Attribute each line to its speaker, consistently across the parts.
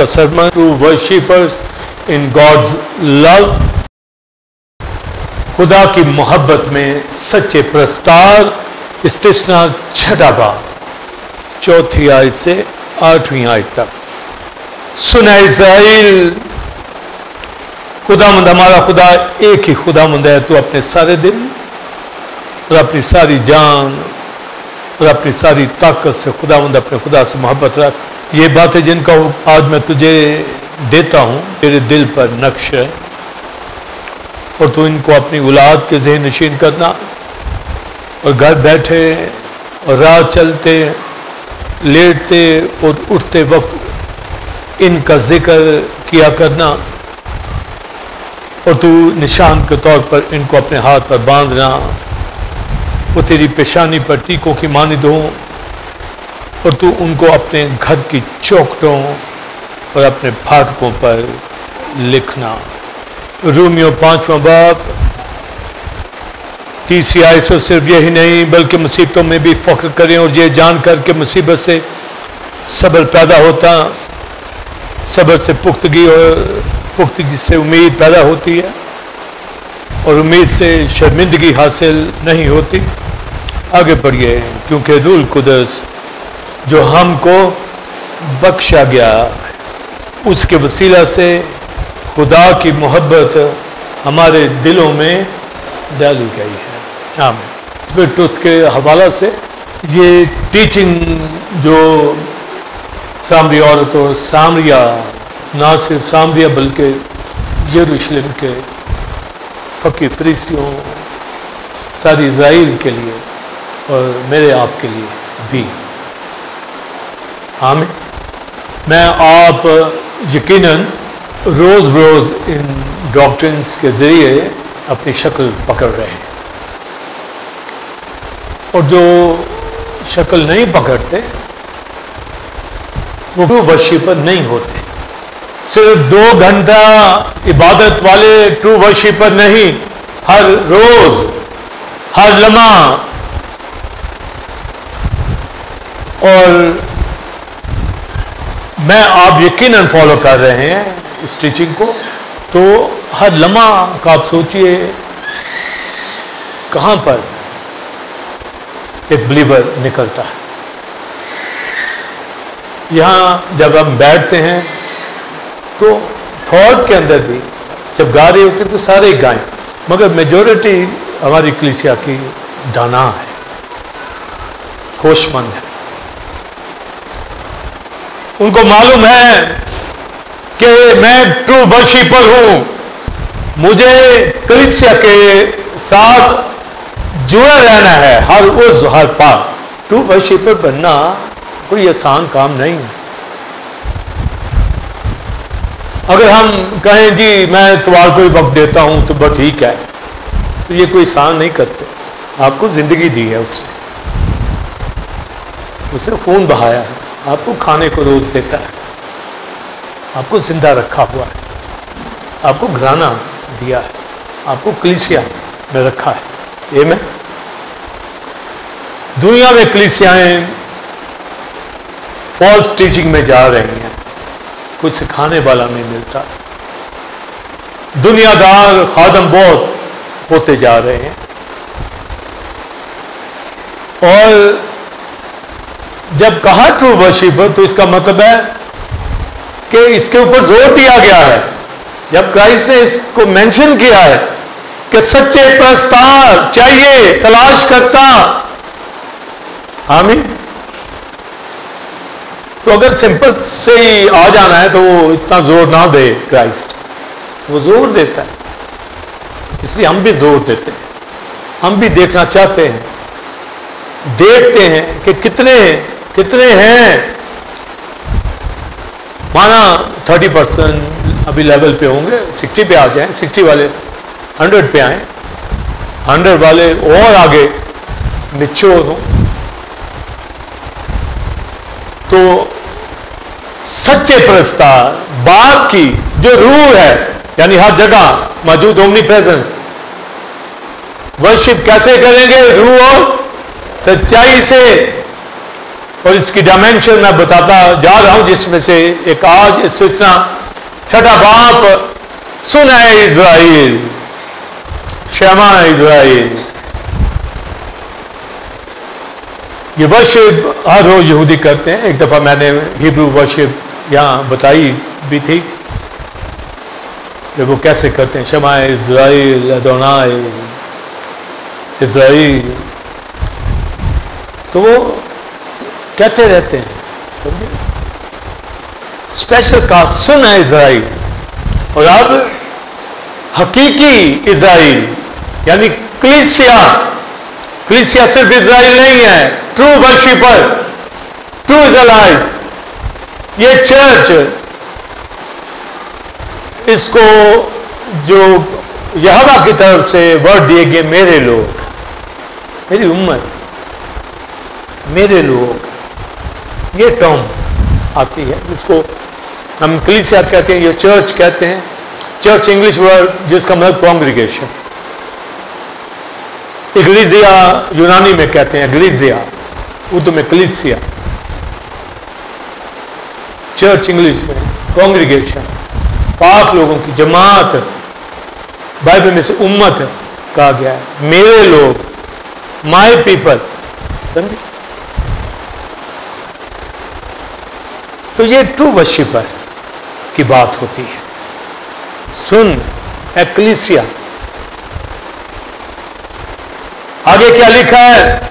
Speaker 1: का true worshippers in God's love खुदा की मोहब्बत में सच्चे प्रस्तार इस्तिस्ना छठा बाब चौथी आयत से आठवीं आयत तक। सुना इसराइल खुदामंद, हमारा खुदा एक ही खुदामंद है तो अपने सारे दिन और अपनी सारी जान और अपनी सारी ताकत से खुदावंद अपने खुदा से मोहब्बत रख। ये बातें जिनका आज मैं तुझे देता हूँ, तेरे दिल पर नक्श है। और तू इनको अपनी औलाद के जहन नशीन करना। और घर बैठे, और राह चलते, लेटते और उठते वक्त इनका ज़िक्र किया करना। और तू निशान के तौर पर इनको अपने हाथ पर बांधना। वो तेरी पेशानी पर टीकों की मानिद हो। और तू उनको अपने घर की चौकटों और अपने फाटकों पर लिखना। रूमियो पांचवा बाप। तीसरी आय से सिर्फ़ यही नहीं, बल्कि मुसीबतों में भी फख्र करें और ये जान कर के मुसीबत से सब्र पैदा होता, सब्र से पुख्तगी और पुख्तगी से उम्मीद पैदा होती है और उम्मीद से शर्मिंदगी हासिल नहीं होती। आगे बढ़िए क्योंकि रूल कुदस जो हमको बख्शा गया, उसके वसीला से खुदा की मोहब्बत हमारे दिलों में डाली गई है। हाँ टूथ के हवाला से ये टीचिंग जो सामरी औरतों, सामरिया, ना सिर्फ़ सामरिया बल्कि यरूशलेम के फ़कीर फरीसियों, सारी इसराइल के लिए और मेरे आप के लिए भी। हाँ मैं आप यकीनन रोज़ रोज़ इन डॉक्ट्रिन्स के ज़रिए अपनी शक्ल पकड़ रहे हैं। और जो शक्ल नहीं पकड़ते, वो ट्रू वर्शिपर नहीं होते। सिर्फ़ दो घंटा इबादत वाले ट्रू वर्शिपर नहीं, हर रोज, हर लम्हा। और मैं आप यकीनन फॉलो कर रहे हैं इस टीचिंग को। तो हर लम्हा का आप सोचिए, कहाँ पर एक बिलीवर निकलता है। यहाँ जब हम बैठते हैं तो थॉट के अंदर भी जब गा रहे होते तो सारे गाएँ, मगर मेजोरिटी हमारी कलिसिया की दाना है होशमंद है। उनको मालूम है कि मैं ट्रू वर्शिपर हूँ। मुझे कलिसिया के साथ जुड़ा रहना है, हर उस, हर पार। ट्रू वर्शिपर बनना कोई आसान काम नहीं। है अगर हम कहें, जी, मैं तुम्हारे को वक्त देता हूँ तो बस ठीक है। तो ये कोई आसान नहीं करते। आपको ज़िंदगी दी है उससे उसने खून बहाया है। आपको खाने को रोज देता है। आपको ज़िंदा रखा हुआ है। आपको घराना दिया है। आपको कलिसिया में रखा है। ये मैं दुनिया में कलिसियाएँ फॉल्स टीचिंग में जा रही हैं। कुछ सिखाने वाला नहीं मिलता। दुनियादार खादम बहुत होते जा रहे हैं। और जब कहा ट्रू वर्शिपर तो इसका मतलब है कि इसके ऊपर ज़ोर दिया गया है। जब क्राइस्ट ने इसको मेंशन किया है कि सच्चे प्रस्ताव चाहिए, तलाश करता। हामी तो अगर सिंपल से ही आ जाना है तो वो इतना ज़ोर ना दे क्राइस्ट वो ज़ोर देता है। इसलिए हम भी ज़ोर देते हैं। हम भी देखना चाहते हैं। देखते हैं कि कितने कितने हैं? माना थर्टी परसेंट अभी लेवल पे होंगे सिक्सटी पे आ जाए सिक्सटी वाले हंड्रेड पे आए हंड्रेड वाले और आगे निचोड़ हो। तो सच्चे प्रस्ताव बाप की जो रूह है, यानी हर जगह मौजूद ओमनी प्रेजेंस वर्शिप कैसे करेंगे? रूह और सच्चाई से और इसकी डायमेंशन मैं बताता जा रहा हूँ, जिसमें से एक आज सूचना छठा बाप सुन है इज़राइल, क्षमा इज़राइल। ये वर्शिप हर रोज यहूदी करते हैं। एक दफ़ा मैंने हिब्रू वर्शिप यहाँ बताई भी थी कि वो कैसे करते हैं। शमा इसराइल अदोनाए इसराइल तो वो कहते रहते हैं। स्पेशल का सुन है इसराइल और अब हकीकी इसराइल यानी क्लिसिया। क्लिसिया सिर्फ़ इसराइल नहीं है ट्रू वर्शिपर ट्रू इजराइल ये चर्च इसको जो यहवा की तरफ़ से वर्ड दिए गए मेरे लोग, मेरी उम्मत, मेरे लोग। ये टर्म आती है, जिसको हम क्लिसिया कहते हैं, ये चर्च कहते हैं। चर्च इंग्लिश वर्ड जिसका मतलब कॉन्ग्रीगेशन। इग्लिजिया यूनानी में कहते हैं एग्लिजिया उर्दू में क्लिसिया। चर्च इंग्लिश में कॉन्ग्रीगेशन। पाक लोगों की जमात बाइबल में से उम्मत कहा गया है। मेरे लोग, माय पीपल। समझे? तो ये ट्रू वर्शिपर की बात होती है। सुन एक्लिसिया आगे क्या लिखा है?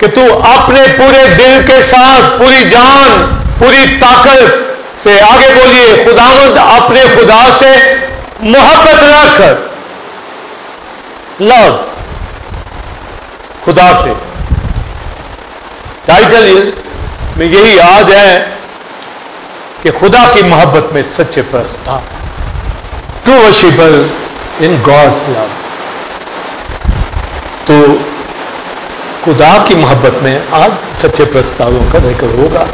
Speaker 1: कि तू अपने पूरे दिल के साथ, पूरी जान, पूरी ताकत से आगे बोलिए खुदावंद अपने खुदा से मोहब्बत रख लव। खुदा से। टाइटल में यही आज है कि खुदा की मोहब्बत में सच्चे प्रस्ताव। True worshippers in God's love तो खुदा की मोहब्बत में आज सच्चे प्रस्तावों का ज़िक्र होगा।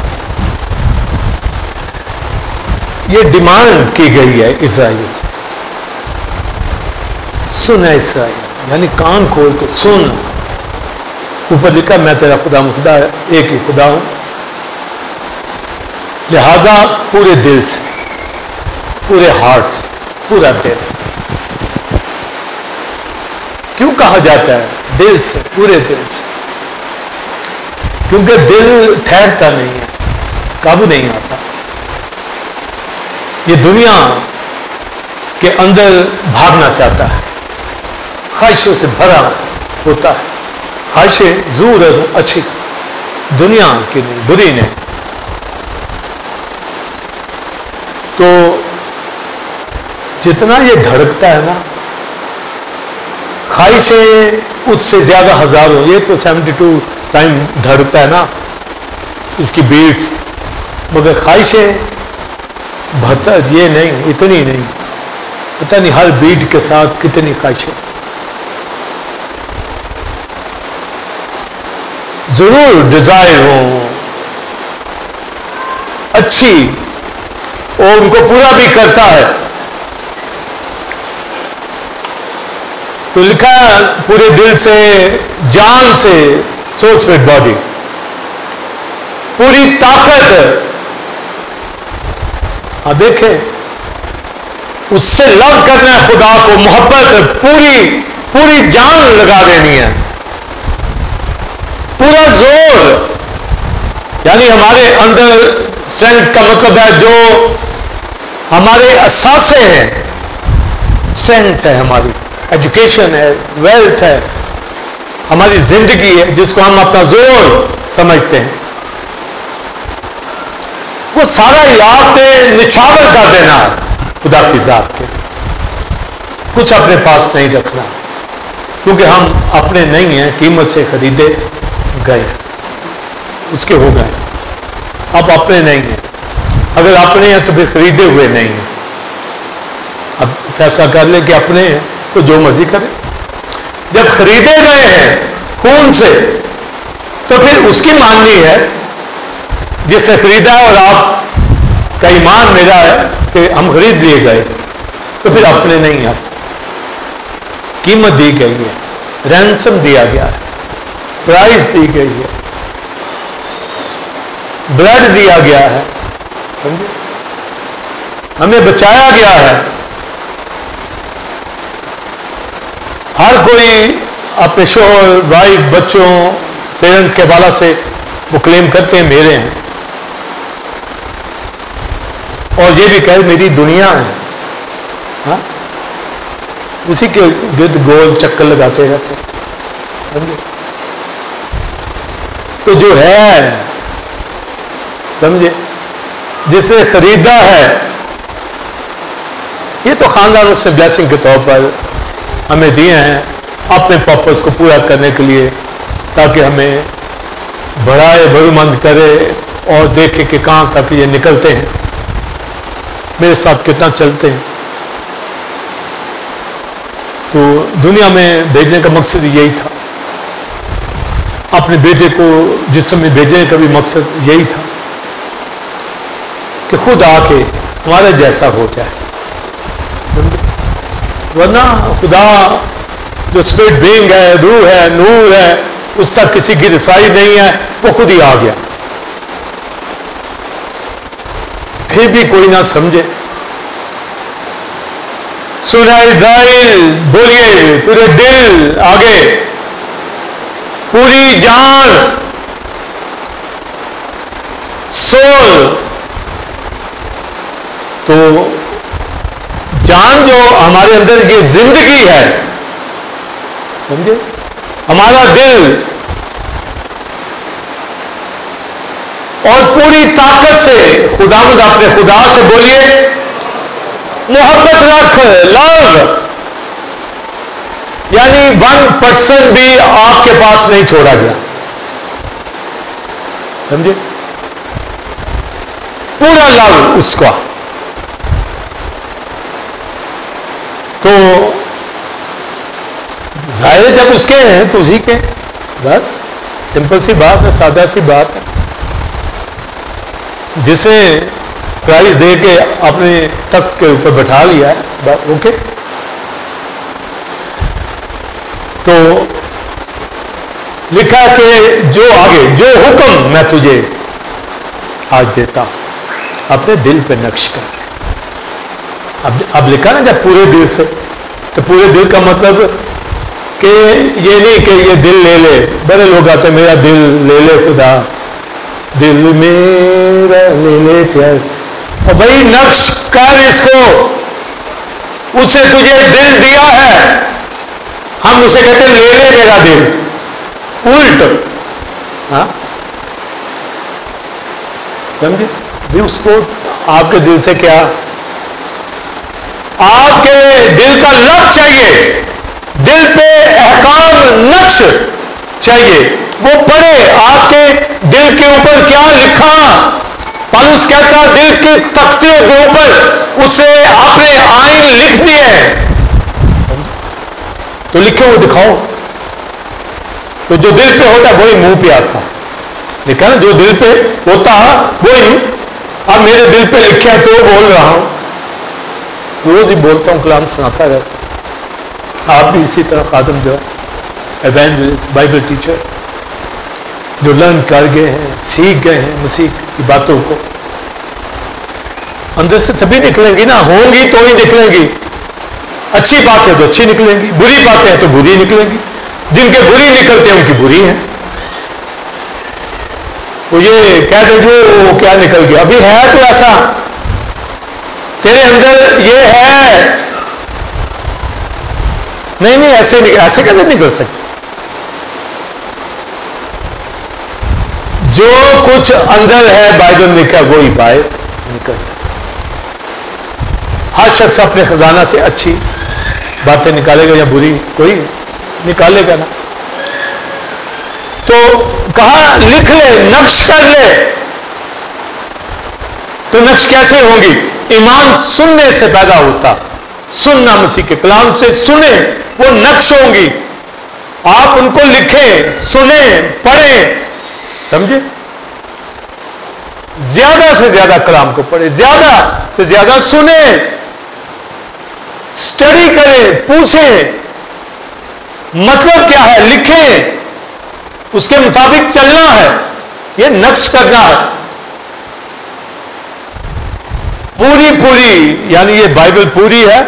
Speaker 1: ये डिमांड की गई है इसराइल से। सुन है इसराइल यानी कान खोल के सुन। ऊपर लिखा, मैं तेरा खुदा खुदा एक ही खुदा हूँ। लिहाजा पूरे दिल से, पूरे हार्ट से, पूरा दिल। क्यों कहा जाता है दिल से, पूरे दिल से? क्योंकि दिल ठहरता नहीं है, काबू नहीं आता। ये दुनिया के अंदर भागना चाहता है, ख्वाहिशों से भरा होता है। ख्वाहिशें ज़रूर अच्छी। दुनिया की नहीं बुरी नहीं। तो जितना ये धड़कता है ना ख्वाहिशें उससे ज़्यादा हज़ारों, ये तो 72 टाइम धड़कता है ना, इसकी बीट्स मगर ख्वाहिशें बहत्तर ये नहीं, इतनी नहीं, पता नहीं हर बीट के साथ कितनी ख्वाहिशें ज़रूर डिज़ायर हो। अच्छी और उनको पूरा भी करता है। तो लिखा पूरे दिल से, जान से, सोच फिट बॉडी पूरी ताकत हाँ। देखें, उससे लव करना है खुदा को, मोहब्बत पूरी पूरी जान लगा देनी है। पूरा ज़ोर। यानी हमारे अंदर स्ट्रेंथ का मतलब है जो हमारे असासे हैं। स्ट्रेंथ है हमारी। एजुकेशन है वेल्थ है। हमारी ज़िंदगी है, जिसको हम अपना ज़ोर समझते हैं। वो सारा याद पे निछावर कर देना खुदा की जात के। कुछ अपने पास नहीं रखना, क्योंकि हम अपने नहीं हैं, कीमत से खरीदे गए उसके हो गए अब अपने नहीं हैं। अगर अपने हैं तो फिर खरीदे हुए नहीं हैं। अब फैसला कर ले कि अपने हैं तो जो मर्ज़ी करें। जब खरीदे गए हैं खून से तो फिर उसकी माननी है, जिसने खरीदा और आप का ईमान मेरा है कि हम खरीद लिए गए तो फिर अपने नहीं आप कीमत दी गई है रैंसम दिया गया है प्राइस दी गई है ब्लड दिया गया है। समझे? हमें बचाया गया है। हर कोई अपने शोहर वाइफ बच्चों, पेरेंट्स के हवाला से वो क्लेम करते हैं, मेरे हैं। और ये भी कहे, मेरी दुनिया है। हा? उसी के गिर्द गोल चक्कर लगाते रहते समझे? तो जो है, समझे? जिसे खरीदा है। ये तो खानदान उसने ब्लेसिंग के तौर पर हमें दिए हैं अपने पर्पज को पूरा करने के लिए, ताकि हमें बढ़ाए बड़ुमंद करे और देखे कि कहाँ तक ये निकलते हैं। मेरे साथ कितना चलते हैं। तो दुनिया में भेजने का मकसद यही था। अपने बेटे को जिस समय भेजने का भी मकसद यही था। कि खुद आके हमारे जैसा हो जाए। वरना खुदा जो स्पिरिट बींग है, रूह है, नूर है, उस तक किसी की रसाई नहीं है, वो खुद ही आ गया। फिर भी कोई ना समझे। सुना इज़राइल, बोलिए, पूरे दिल आगे। पूरी जान, सोल तो जान जो हमारे अंदर ये ज़िंदगी है समझे? हमारा दिल और पूरी ताकत से खुदामद अपने खुदा से बोलिए मोहब्बत रख लव। यानी वन परसेंट भी आपके पास नहीं छोड़ा गया। समझे? पूरा लव उसका। तो ज़ाहिर जब उसके हैं तो उसी के। बस सिंपल सी बात है, सादा सी बात है। जिसे प्राइज दे के अपने तख्त के ऊपर बैठा लिया है ओके तो लिखा कि जो आगे, जो हुक्म मैं तुझे आज देता अपने दिल पे नक्श कर। अब अब लिखा ना जब पूरे दिल से तो पूरे दिल का मतलब कि ये नहीं कि ये दिल ले ले, बड़े लोग आते मेरा दिल ले ले खुदा, दिल मेरा ले ले प्यार। और भाई नक्श कर इसको, उसे तुझे दिल दिया है, हम उसे कहते ले ले मेरा दिल। उल्ट। हाँ? समझे? भी उसको आपके दिल से क्या आपके दिल का लव चाहिए। दिल पे अहकाम नक्श चाहिए। वो पढ़े आपके दिल के ऊपर क्या लिखा। पालूस कहता, दिल के तख्ते के ऊपर उसे आपने आइन लिख दिए। तो लिखे वो दिखाओ। तो जो दिल पे होता, वही मुँह पे आता। लिखा ना, जो दिल पे होता, वही। अब मेरे दिल पे लिखे तो बोल रहा हूँ। रोज ही बोलता हूँ, कलाम सुनाता रहता आप भी इसी तरह खादम जो है। एवेंजलिस्ट बाइबल टीचर जो लर्न कर गए हैं, सीख गए हैं मसीह की बातों को। अंदर से तभी निकलेंगी ना, होंगी तो ही निकलेंगी। अच्छी बात है तो अच्छी निकलेंगी, बुरी बातें हैं तो बुरी निकलेंगी। जिनके बुरी निकलते हैं, उनकी बुरी है। वो ये कह दे जो क्या निकल गया? अभी है तो ऐसा? तेरे अंदर ये है। नहीं नहीं, ऐसे ऐसे कैसे निकल सकते? जो कुछ अंदर है बाइबल में क्या वही बाहर निकल हर शख्स अपने खजाना से अच्छी बातें निकालेगा या बुरी, कोई निकालेगा ना। तो कहा, लिख ले नक्श कर ले। तो नक्श कैसे होंगी? ईमान सुनने से पैदा होता। सुनना मसीह के कलाम से सुने, वो नक्श होंगी। आप उनको लिखें, सुने, पढ़ें। समझे? ज़्यादा से ज़्यादा कलाम को पढ़े, ज़्यादा से ज़्यादा सुने। स्टडी करें, पूछें। मतलब क्या है? लिखें। उसके मुताबिक चलना है। ये नक्श करना है। पूरी पूरी, यानी ये बाइबल पूरी है,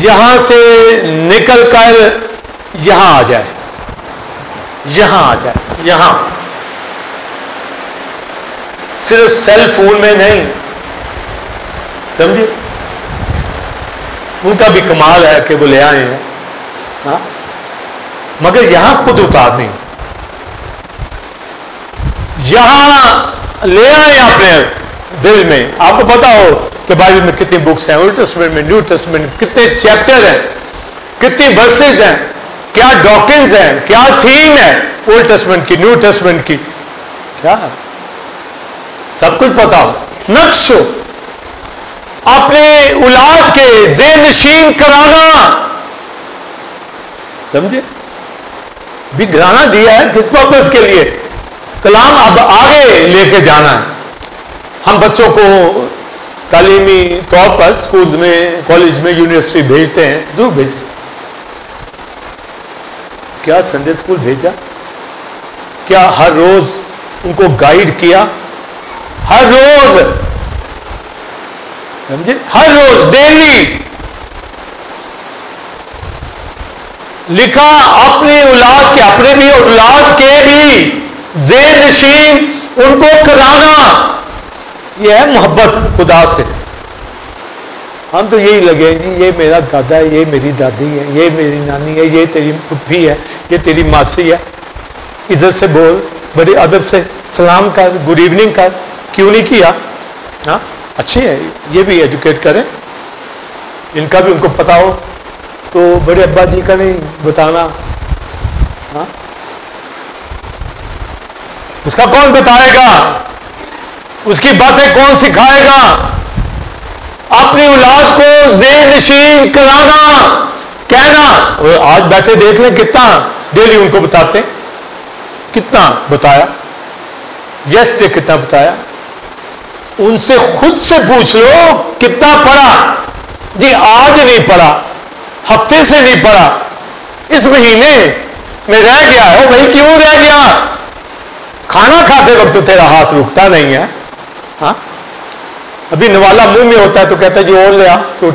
Speaker 1: यहाँ से निकल कर यहाँ आ जाए। यहाँ आ जाए, यहाँ। सिर्फ़ सेल फ़ोन में नहीं समझिए उनका भी कमाल है कि वो ले आए हैं। हा? मगर यहाँ खुद उतारनी यहाँ ले आए अपने दिल में। आपको पता हो कि बाइबल में कितनी बुक्स हैं ओल्ड टेस्टमेंट में न्यू टेस्टमेंट में कितने चैप्टर हैं, कितनी वर्सेज हैं, क्या डॉक्ट्रिन्स हैं, क्या थीम है ओल्ड टेस्टमेंट की न्यू टेस्टमेंट की। क्या? सब कुछ पता हो। नक्श। अपने औलाद के जेनशीन कराना। समझे? भी घराना दिया है किस पर्पज के लिए? कलाम अब आगे लेके जाना है। हम बच्चों को तालीमी तौर पर स्कूल में, कॉलेज में, यूनिवर्सिटी भेजते हैं। ज़रूर भेजें क्या संडे स्कूल भेजा? क्या हर रोज उनको गाइड किया? हर रोज! समझे? हर रोज डेली लिखा अपनी औलाद के, अपने भी औलाद के भी जेर नशीन उनको कराना। ये है मोहब्बत, खुदा से। हम तो यही लगे हैं, जी, ये मेरा दादा है, ये मेरी दादी है, ये मेरी नानी है, ये तेरी पुप्पी है, ये तेरी मासी है। इज़्ज़त से बोल, बड़े अदब से, सलाम कर गुड इवनिंग कर। क्यों नहीं किया? हाँ अच्छी है, ये भी एजुकेट करें। इनका भी उनको पता हो तो बड़े अब्बा जी का नहीं, बताना। हाँ? उसका कौन बताएगा? उसकी बातें कौन सिखाएगा? अपनी औलाद को जेर नशीन कराना, कहना। आज बैठे देख लें कितना डेली उनको बताते कितना बताया? यस ने कितना बताया? उनसे खुद से पूछ लो, कितना पढ़ा? जी, आज नहीं पढ़ा, हफ़्ते से नहीं पढ़ा। इस महीने में रह गया है भाई क्यों रह गया? खाना खाते वक्त तो तेरा हाथ रुकता नहीं है। हाँ? अभी नवाला मुँह में होता है तो कहता है जी और लिया तो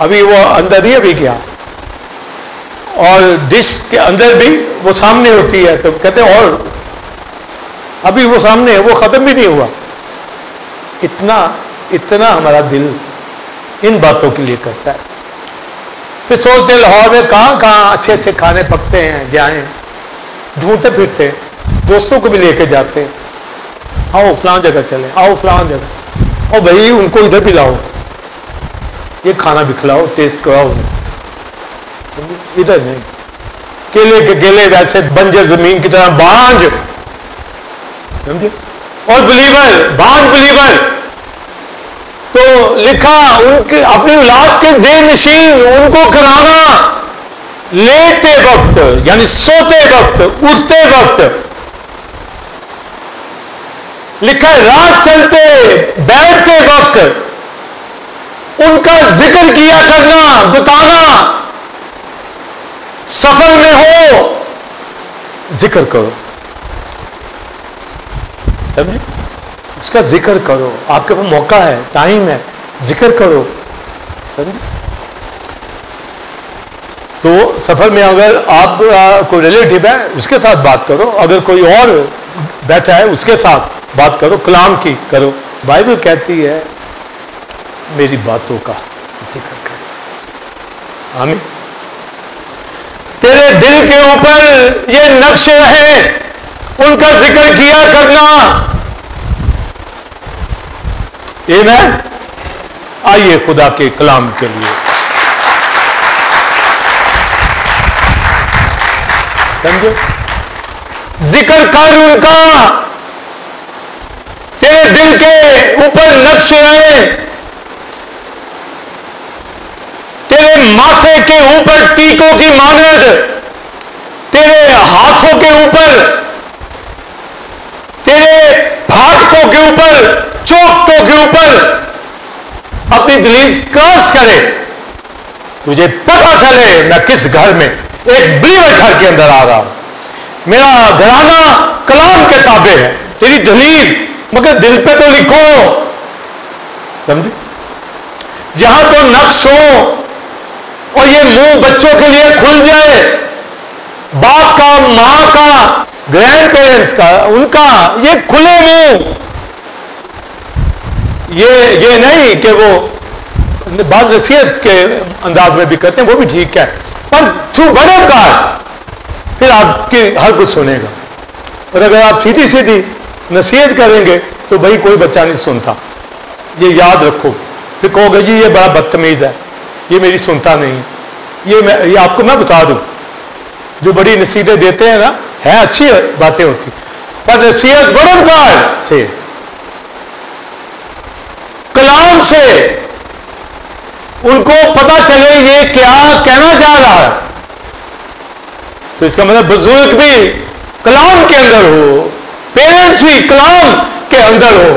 Speaker 1: अभी वो अंदर ही अभी गया। और डिश के अंदर भी वो सामने होती है तो कहते हैं और। अभी वो सामने है, वो खत्म भी नहीं हुआ। इतना इतना हमारा दिल इन बातों के लिए करता है। फिर सोचते लाहौर में कहाँ कहाँ अच्छे अच्छे खाने पकते हैं, जाएँ ढूंढते फिरते दोस्तों को भी लेके जाते हैं। आओ, फलां जगह चले। आओ, फलां जगह। और भाई, उनको इधर भी लाओ। ये खाना भी खिलाओ टेस्ट कराओ। इधर नहीं। केले के केले वैसे बंजर ज़मीन की तरह, बांझ। समझे? और बिलीवर बांझ बिलीवर तो लिखा, उनके, अपनी औलाद के जे नशीन, उनको कराना। लेते वक्त, यानी सोते वक्त, उठते वक्त लिखा है, रात चलते, बैठते वक्त। उनका ज़िक्र किया करना, बताना। सफ़र में हो, ज़िक्र करो। समझे? उसका ज़िक्र करो। आपके पास मौका है, टाइम है, ज़िक्र करो। समझे? तो सफ़र में अगर आप कोई रिलेटिव है, उसके साथ बात करो। अगर कोई और बैठा है, उसके साथ बात करो, कलाम की करो। बाइबल कहती है, मेरी बातों का ज़िक्र करो। आमीन। तेरे दिल के ऊपर ये नक्शे हैं, उनका ज़िक्र किया करना। ये मैं आइए खुदा के कलाम के लिए। समझो? ज़िक्र कर उनका। तेरे दिल के ऊपर नक्श आए। तेरे माथे के ऊपर टीकों की मानद, तेरे हाथों के ऊपर, तेरे फाटकों के ऊपर, चौकों के ऊपर अपनी दलीज क्रॉस करे। तुझे पता चले मैं किस घर में, एक बिलीवर घर के अंदर आ रहा हूँ। मेरा घराना कलाम के ताबे है। तेरी दलीज मगर दिल पे तो लिखो। समझे? यहाँ तो नक्श हो, और ये मुँह बच्चों के लिए खुल जाए। बाप का, माँ का ग्रैंड पेरेंट्स का, उनका, ये खुले मुँह। ये ये नहीं कि वो बाद नसीहत के अंदाज में भी करते हैं, वो भी ठीक है। पर थ्रू वर्ड का फिर आपकी हर कुछ सुनेगा। और अगर आप सीधी सीधी नसीहत करेंगे तो भाई कोई बच्चा नहीं सुनता। ये याद रखो। फिर कहोगे, जी, ये बड़ा बदतमीज है। ये मेरी सुनता नहीं। ये मैं, ये आपको मैं बता दूँ। जो बड़ी नसीहतें देते हैं ना, है अच्छी बातें होती पर नसीहत बड़ों से। कलाम से। उनको पता चले ये क्या कहना चाह रहा है। तो इसका मतलब बुज़ुर्ग भी कलाम के अंदर हो पेरेंट्स भी कलाम के अंदर हो।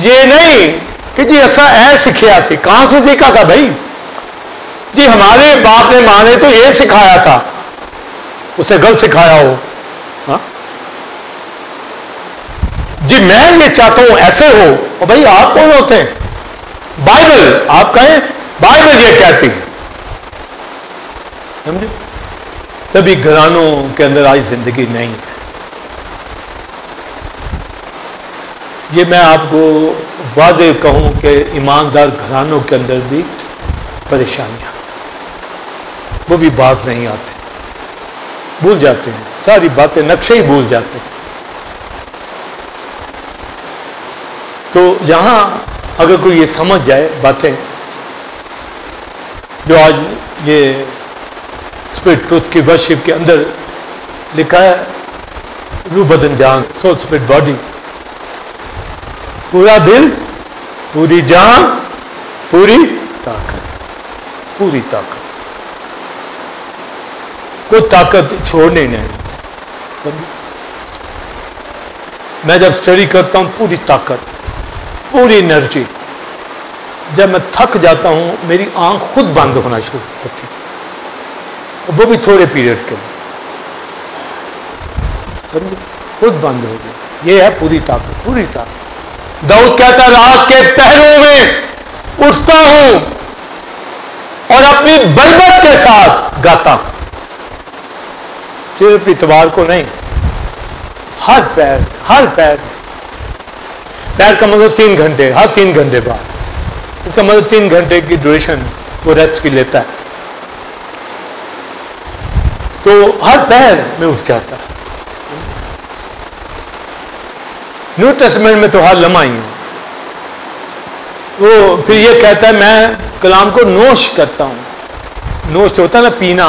Speaker 1: ये नहीं कि जी ऐसा ऐ सीखिया सी, कहाँ से सीखा था भाई? जी हमारे बाप ने माँ ने तो ये सिखाया था, उसे गलत सिखाया हो। हा? जी मैं ये चाहता हूँ ऐसे हो, और भाई आप कौन होते हैं? बाइबल, आप कहें, बाइबल ये कहती है। समझे? तभी घरानों के अंदर आज ज़िंदगी नहीं। है ये मैं आपको वाज कहूँ कि ईमानदार घरानों के अंदर भी परेशानियाँ, वो भी बाज नहीं आते। भूल जाते हैं, सारी बातें नक्शे ही भूल जाते हैं। तो यहाँ अगर कोई ये समझ जाए बातें, जो आज ये स्पिरिट ट्रुथ की वर्शिप के अंदर लिखा है रू बदन जान सोल स्पिरिट बॉडी पूरा दिल पूरी जान, पूरी ताकत पूरी ताकत। कोई ताकत छोड़ने नहीं मैं जब स्टडी करता हूँ, पूरी ताकत, पूरी एनर्जी जब मैं थक जाता हूँ, मेरी आँख खुद बंद होना शुरू होती वो भी थोड़े पीरियड के लिए। समझे? खुद बंद हो गई ये है पूरी ताकत पूरी ताकत। दाऊद कहता रात के पहलुओं में उठता हूँ और अपनी बलबत के साथ गाता हूँ। सिर्फ़ इतवार को नहीं, हर पैर हर पैर। पैर का मतलब तीन घंटे, हर तीन घंटे बाद। इसका मतलब तीन घंटे की ड्यूरेशन वो रेस्ट की लेता है। तो हर पैर में उठ जाता है। न्यू टेस्टमेंट में तो हर लम्हा ही वो फिर ये कहता है, मैं कलाम को नोश करता हूँ। नोश होता है ना पीना।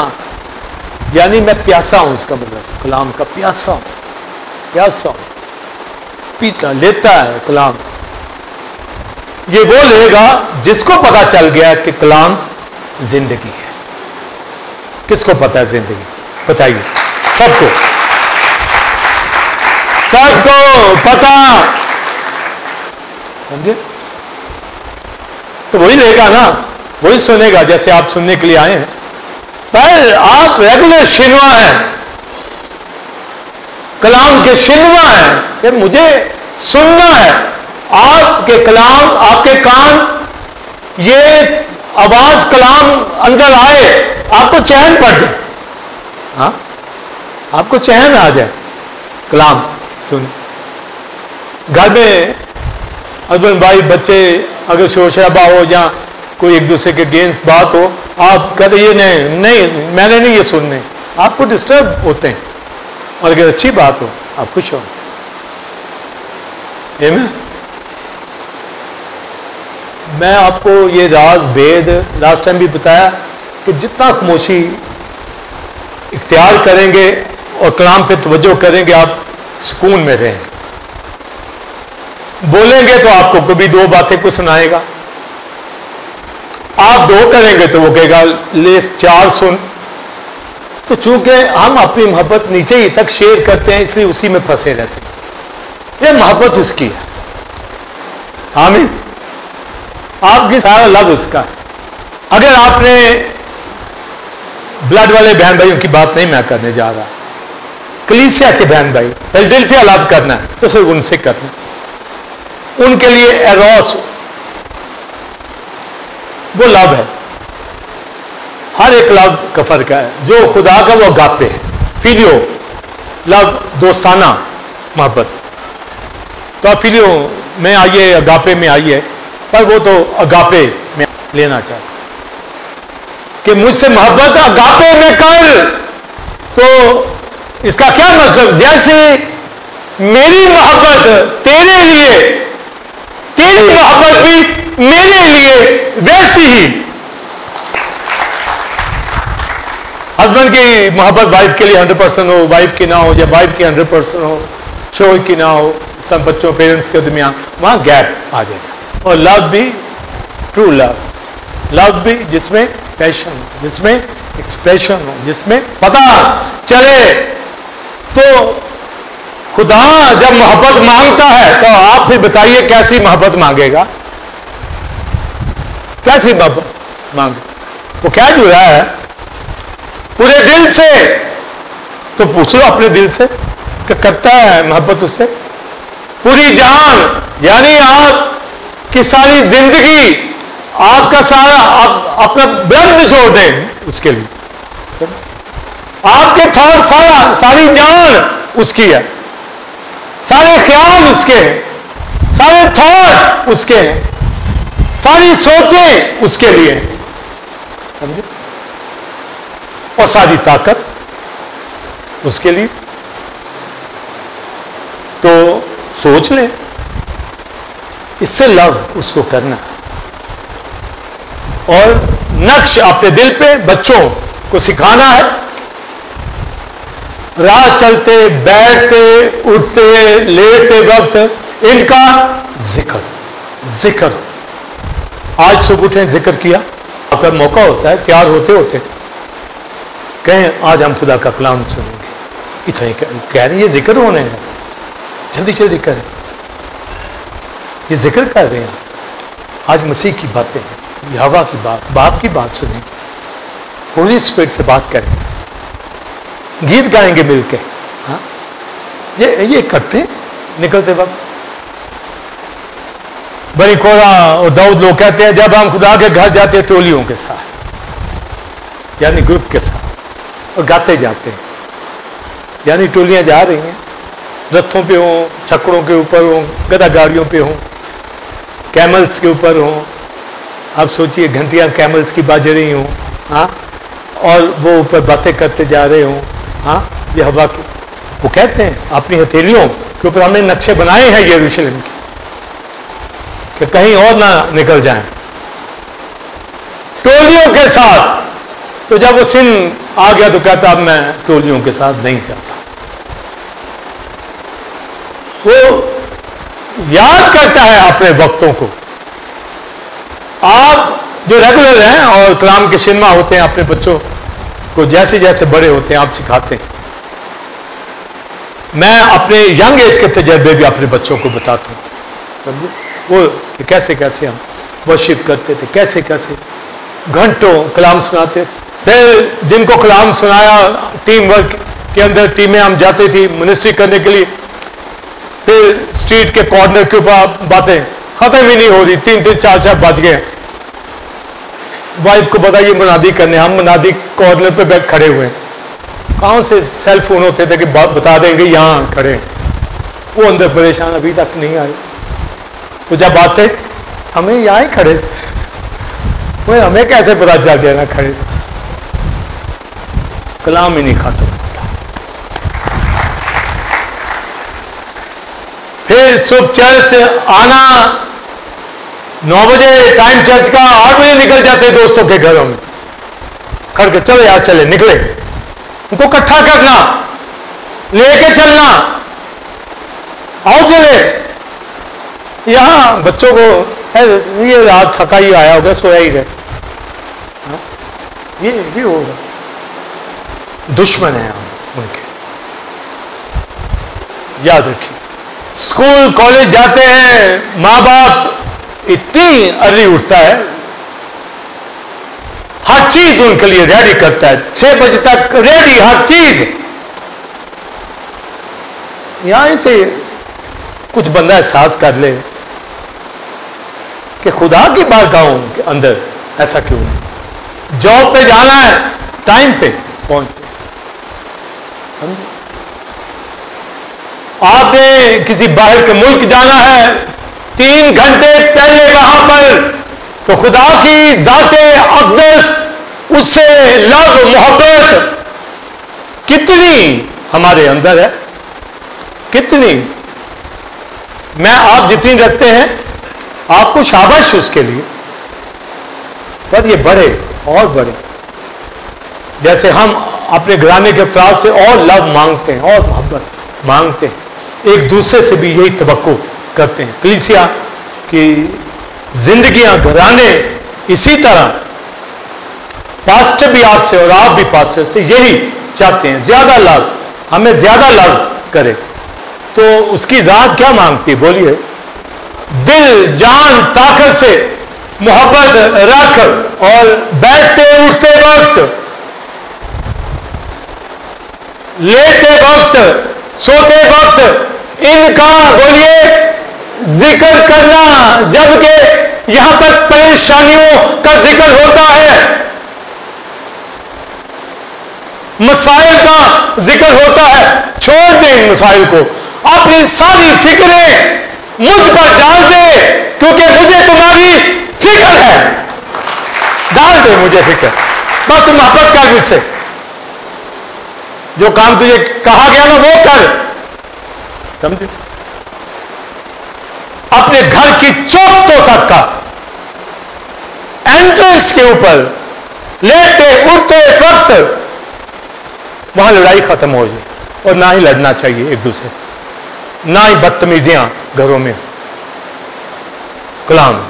Speaker 1: यानी मैं प्यासा हूँ उसका मतलब कलाम का प्यासा हूँ। प्यासा हूँ। पीता, लेता है कलाम। ये वो लेगा जिसको पता चल गया कि कलाम ज़िंदगी है। किसको पता है ज़िंदगी? बताइए। सबको। सबको पता। समझे? तो वही लेगा ना। वही सुनेगा, जैसे आप सुनने के लिए आए हैं। पर आप रेगुलर शिनवा हैं। कलाम के शिनवा हैं। कि मुझे सुनना है। आपके कलाम, आपके कान, ये आवाज़ कलाम अंदर आए, आपको चैन पड़ जाए। हाँ? आपको चैन आ जाए। कलाम, सुन। घर में हस्बैंड भाई बच्चे, अगर शोर शराबा हो या कोई एक दूसरे के गेंस्ट बात हो, आप कहते ये नहीं नहीं, मैंने नहीं ये सुनने। आपको डिस्टर्ब होते हैं। और अगर अच्छी बात हो, आप खुश हो। में मैं आपको ये राज भेद लास्ट टाइम भी बताया कि जितना खामोशी इख्तियार करेंगे और कलाम पे तवज्जो करेंगे, आप सुकून में रहें। बोलेंगे तो आपको कभी दो बातें को सुनाएगा। आप दो करेंगे तो वो कहेगा, ले चार सुन। तो चूँकि हम अपनी मोहब्बत नीचे ही तक शेयर करते हैं, इसलिए उसी में फंसे रहते हैं। ये मोहब्बत उसकी है। हामी आपकी सारा लव उसका अगर आपने ब्लड वाले बहन भाइयों की बात नहीं मैं करने जा रहा। कलीसिया के बहन भाई फिलडेल्फिया लव करना है तो सिर्फ़ उनसे करना। उनके लिए एरोस वो लव है। हर एक लव का फ़र्क है। जो खुदा का, वो अगापे है। फिलियो लव दोस्ताना, मोहब्बत। तो आप फिलियो में आइए अगापे में आइए, पर वो तो अगापे में लेना चाहते कि मुझसे मोहब्बत अगापे में कर। तो इसका क्या मतलब? जैसे मेरी मोहब्बत तेरे लिए, तेरी मोहब्बत भी मेरे लिए वैसी ही। हस्बैंड की मोहब्बत वाइफ के लिए हंड्रेड परसेंट हो वाइफ की ना हो, या वाइफ की हंड्रेड परसेंट हो शोर की ना हो सब बच्चों पेरेंट्स के दरमियान, वहाँ गैप आ जाएगा। और लव भी ट्रू लव लव भी जिसमें पैशन जिसमें एक्सप्रेशन हो जिसमें पता, चले। तो खुदा जब मोहब्बत माँगता है तो आप फिर बताइए कैसी मोहब्बत मांगेगा? कैसी मोहब्बत मांगे? वो क्या जुड़ा है? पूरे दिल से। तो पूछ लो अपने दिल से, कि करता है मोहब्बत उससे पूरी जान, यानी आप की सारी ज़िंदगी आपका सारा आप, अपना ब्लड छोड़ दें उसके लिए। आपके थॉट सारा, सारी जान उसकी है। सारे ख्याल उसके हैं। सारे थॉट उसके हैं। सारी सोचें उसके लिए। समझे? और सारी ताकत उसके लिए। तो सोच लें। इससे लव उसको करना और नक्श अपने दिल पे बच्चों को सिखाना है। राह चलते, बैठते, उठते लेते वक्त, इनका ज़िक्र ज़िक्र। आज सुबह उठे, ज़िक्र किया। आपका मौका होता है, तैयार होते होते। कहें, आज हम खुदा का कलाम सुनेंगे। इतना कह रहे हैं, ये ज़िक्र होने हैं। जल्दी जल्दी करें। ये ज़िक्र कर रहे हैं। आज मसीह की बातें हैं। हवा की बात, बाप की बात सुनें। होली स्पिरिट से बात करें। गीत गाएँगे मिलके। हाँ? ये ये करते निकलते वक्त। बड़ी कोरा और दाऊद लोग कहते हैं, जब हम खुदा के घर जाते हैं, टोलियों के साथ, यानी ग्रुप के साथ, और गाते जाते हैं। यानी टोलियाँ जा रही हैं, रथों पे हों, छकड़ों के ऊपर हों, गदा गाड़ियों पे हों कैमल्स के ऊपर हों आप सोचिए, घंटियाँ कैमल्स की बाज रही हों हाँ? और वो ऊपर बातें करते जा रहे हों हाँ? ये हवा की वो कहते हैं, अपनी हथेलियों के ऊपर हमने नक्शे बनाए हैं यरूशलेम के, कि कहीं और ना निकल जाएँ। टोलियों के साथ। तो जब वो सिन आ गया तो कहता, अब मैं टोलियों के साथ नहीं जाता। वो याद करता है अपने वक्तों को। आप जो रेगुलर हैं और कलाम के सिनेमा होते हैं, अपने बच्चों को जैसे जैसे बड़े होते हैं, आप सिखाते हैं। मैं अपने यंग एज के तजर्बे भी अपने बच्चों को बताता हूँ। वो कैसे कैसे हम वर्शिप करते थे कैसे कैसे घंटों कलाम सुनाते फिर जिनको कलाम सुनाया टीम वर्क के अंदर टीमें हम जाते थी मिनिस्ट्री करने के लिए। फिर स्ट्रीट के कॉर्नर के ऊपर बातें खत्म ही नहीं हो रही। तीन तीन चार चार बज गए। वाइफ को बताइए मुनादी करने। हम मुनादी कॉर्नर पे बैठ खड़े हुए। कौन से सेल फ़ोन होते थे कि बता देंगे, यहाँ खड़े। वो अंदर परेशान अभी तक नहीं आए। तो जब आते, हमें यहाँ ही खड़े। वो हमें कैसे पता चल जाए ना खड़े? कलाम ही नहीं खाता। फिर सुबह चर्च आना। नौ बजे टाइम चर्च का आठ बजे निकल जाते दोस्तों के घरों में। खड़ के, चलो यार चले, निकले। उनको इकट्ठा करना, लेके चलना। आओ चले। यहाँ बच्चों को ये रात थका ही आया होगा, सोया ही रहे। हाँ? ये ये होगा दुश्मन है हम उनके। याद रखिए। स्कूल, कॉलेज जाते हैं, माँ बाप इतनी अर्ली उठता है, हर चीज़ उनके लिए रेडी करता है। छह बजे तक रेडी हर चीज़। यहाँ से कुछ बंदा एहसास कर ले कि खुदा की बारगाहों के अंदर ऐसा क्यों नहीं जॉब पे जाना है टाइम पे पहुँचते आपने किसी बाहर के मुल्क जाना है तीन घंटे पहले वहाँ पर तो खुदा की जाते अकदस, उससे लव मोहब्बत कितनी हमारे अंदर है? कितनी? मैं आप जितनी रखते हैं, आपको शाबाश उसके लिए। पर ये बढ़े और बढ़े जैसे हम अपने घराने के अफराज से और लव मांगते हैं, और मोहब्बत मांगते हैं। एक दूसरे से भी यही तवक्को करते हैं। कलीसिया की जिंदगियाँ घराने इसी तरह पास्टर भी आपसे और आप भी पास्टर से यही चाहते हैं, ज़्यादा लाभ हमें ज़्यादा लाभ करे। तो उसकी जात क्या मांगती है? बोलिए। दिल, जान, ताकत से मोहब्बत रख और बैठते, उठते वक्त, लेते वक्त, सोते वक्त, इनका बोलिए ज़िक्र करना, जबकि यहाँ पर परेशानियों का ज़िक्र होता है। मसाइल का ज़िक्र होता है। छोड़ दें मसाइल को। अपनी सारी फिक्रें मुझ पर डाल दे, क्योंकि मुझे तुम्हारी फ़िक्र है। डाल दे मुझे फ़िक्र। बस तुम मोहब्बत कर मुझसे। जो काम तुझे कहा गया ना, वो कर। समझे? अपने घर की चौकतों तक का एंट्रेंस के ऊपर लेटे उठते वक्त वहाँ लड़ाई खत्म हो जाए और ना ही लड़ना चाहिए एक दूसरे ना ही बदतमीजियाँ घरों में। कलाम,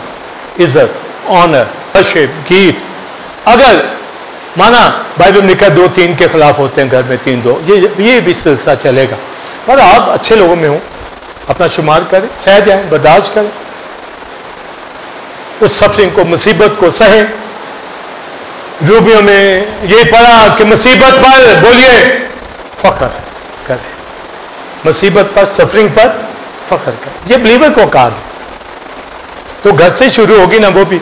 Speaker 1: इज़्ज़त ऑनर हर्षिप गीत। अगर माना बाइबल में लिखा दो तीन के खिलाफ होते हैं, घर में तीन दो, ये ये भी सिलसिला चलेगा। पर आप अच्छे लोगों में हो। अपना शुमार करें, सह जाए, बर्दाश्त करें। उस सफरिंग को, मुसीबत को सहे। रूबियों में ये पढ़ा कि मुसीबत पर बोलिए, फख्र करें। मुसीबत पर, सफरिंग पर फख्र करें। ये बिलीवर को कहा तो घर से शुरू होगी ना वो भी।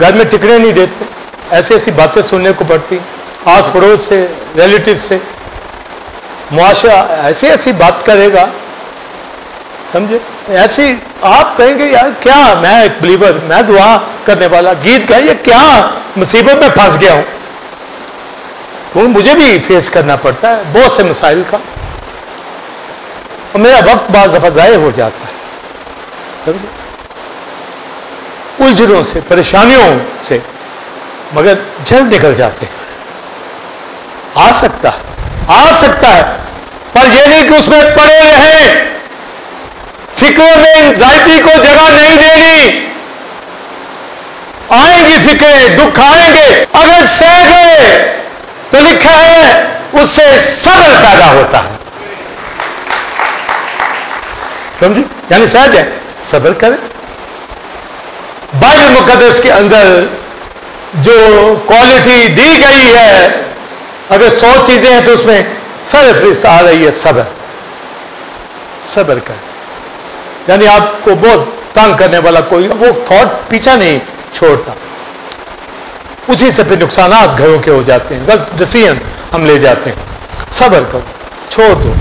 Speaker 1: घर में टिकने नहीं देते। ऐसी ऐसी बातें सुनने को पड़ती। आस पड़ोस से रिलेटिव से। मुआशरा ऐसी ऐसी बात करेगा समझे? ऐसी आप कहेंगे, यार, क्या मैं एक बिलीवर मैं दुआ करने वाला गीत का ये क्या मुसीबत में फंस गया हूँ? वो मुझे भी फेस करना पड़ता है, बहुत से मसाइल का। और मेरा वक्त बाज दफ़ा ज़ाय हो जाता है, समझे? उलझनों से, परेशानियों से, मगर जल्द निकल जाते हैं। आ सकता आ सकता है, पर यह नहीं कि उसमें पड़े रहे। फिक्रों में एंजाइटी को जगह नहीं देनी। आएँगी फिक्रें, दुख आएँगे। अगर सह गए तो लिखा है, उससे सबर पैदा होता है। समझी? यानी सहज है, सबर करें। बाइबल मुकदस के अंदर जो क्वालिटी दी गई है, अगर सौ चीज़ें हैं तो उसमें सरफरिस्त आ रही है, सबर। सबर कर। यानी आपको बहुत तंग करने वाला कोई वो थॉट पीछा नहीं छोड़ता। उसी से फिर नुकसान घरों के हो जाते हैं, गलत डिसीज़न हम ले जाते हैं। सबर करो, छोड़ दो।